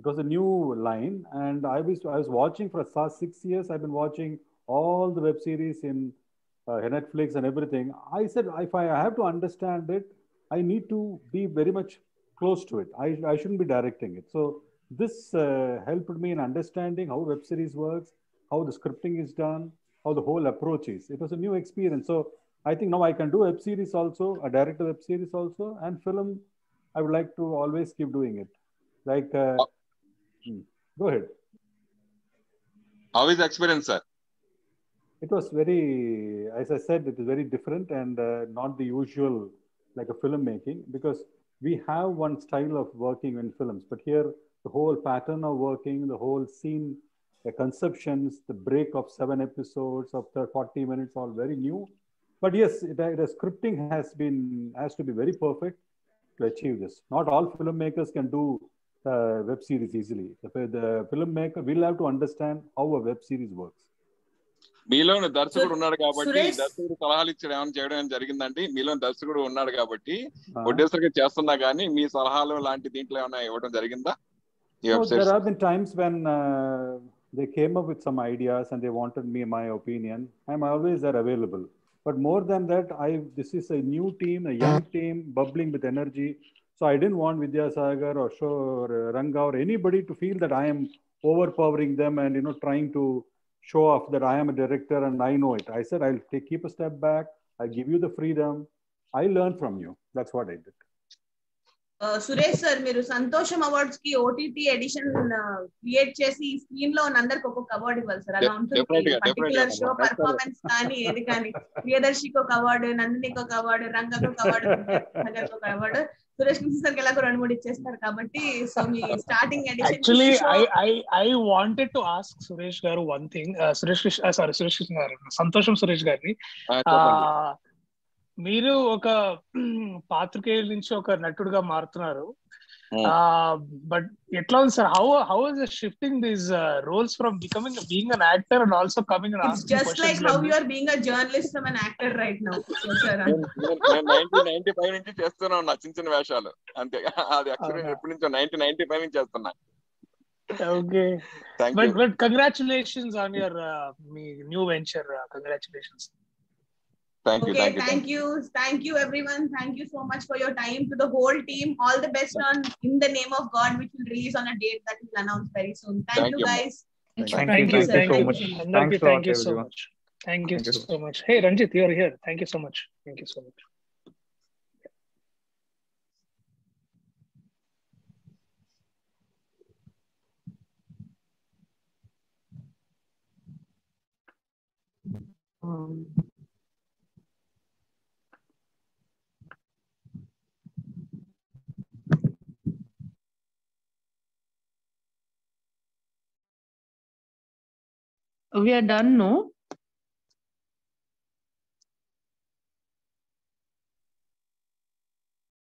It was a new line, and I was I was watching for the last six years. I've been watching all the web series in uh, Netflix and everything. I said, if I have to understand it, I need to be very much close to it. I, I shouldn't be directing it. So this uh, helped me in understanding how web series works, how the scripting is done, how the whole approach is. It was a new experience. So I think now I can do web series also, a director web series also, and film. I would like to always keep doing it. Like, uh, uh hmm, go ahead. How is the experience, sir? It was very, as I said, it is very different and uh, not the usual like a filmmaking because we have one style of working in films, but here the whole pattern of working, the whole scene, the conceptions, the break of seven episodes of the 40 minutes, all very new. But yes, it, the scripting has been has to be very perfect to achieve this. Not all filmmakers can do uh, web series easily. The, the filmmaker will have to understand how a web series works. మీలో దర్శకుడు ఉన్నాడు కాబట్టి దర్శకుడు సలహాలు ఇచ్చడం ఏమైనా చేయడం ఏమైనా జరిగిందండి మీలో దర్శకుడు ఉన్నాడు కాబట్టి Ah. ప్రొడ్యూసర్గా చేస్తున్నా గానీ మీ సలహాలు లాంటి దీంట్లో ఏమైనా ఇవ్వడం జరిగిందా there have been times when uh, they came up with some ideas and they wanted me my opinion. I'm always there available. But more than that, I this is a new team, a young team, bubbling with energy. So I didn't want Vidyasagar or Sho or uh, Ranga or anybody to feel that I am overpowering them and you know trying to show off that I am a director and I know it. I said I'll take keep a step back. I'll give you the freedom. I learn from you. That's what I did. Suresh sir మీరు సంతోషం అవార్డ్స్కి OTT edition create చేసి స్క్రీన్లో ఉన్న అందరికి ఒక్కొక్క award ఇవ్వాలి sir. అలా ఉంటుంది. పర్టికులర్. షో పర్ఫార్మెన్స్ కానీ ఏది కానీ. ప్రియదర్శికి ఒక అవార్డు నందినికి ఒక అవార్డు రంగకు ఒక అవార్డు నగర్కి ఒక అవార్డు సురేష్ కృష్ణ సార్ ఎలాగో రెండు మూడు ఇచ్చేస్తారు కాబట్టి so me starting actually I edition I I wanted to ask Suresh garu one thing Suresh Krishna sorry Suresh Krishna garu సంతోషం సురేష్ గారిని. మీరు ఒక పాత్రికేయుల నుంచి ఒక నటుడుగా మారుతున్నారు. బట్ ఎట్లా ఉంది sir? How how is shifting these roles from becoming being an actor and also coming it's just like how you are being a journalist from an actor right now sir నేను nineteen ninety five నుంచి చేస్తూనే ఉన్నా చిన్న చిన్న వేషాలు. అంతే. అది actually? ఎప్పటి నుంచో నైన్టీన్ నైన్టీ ఫైవ్ నుంచి చేస్తున్నా. Okay but but congratulations on your me new venture congratulations Thank you. Okay, thank you. Thank you. Thank you, everyone. Thank you so much for your time to the whole team. All the best on In the Name of God, which will release on a date that will announce very soon. Thank, thank you, guys. Thank you. Thank you so much. Thank you, thank you so much. Thank you so much. Hey, Ranjit, you're here. Thank you so much. Thank you so much. Um, We are done, no?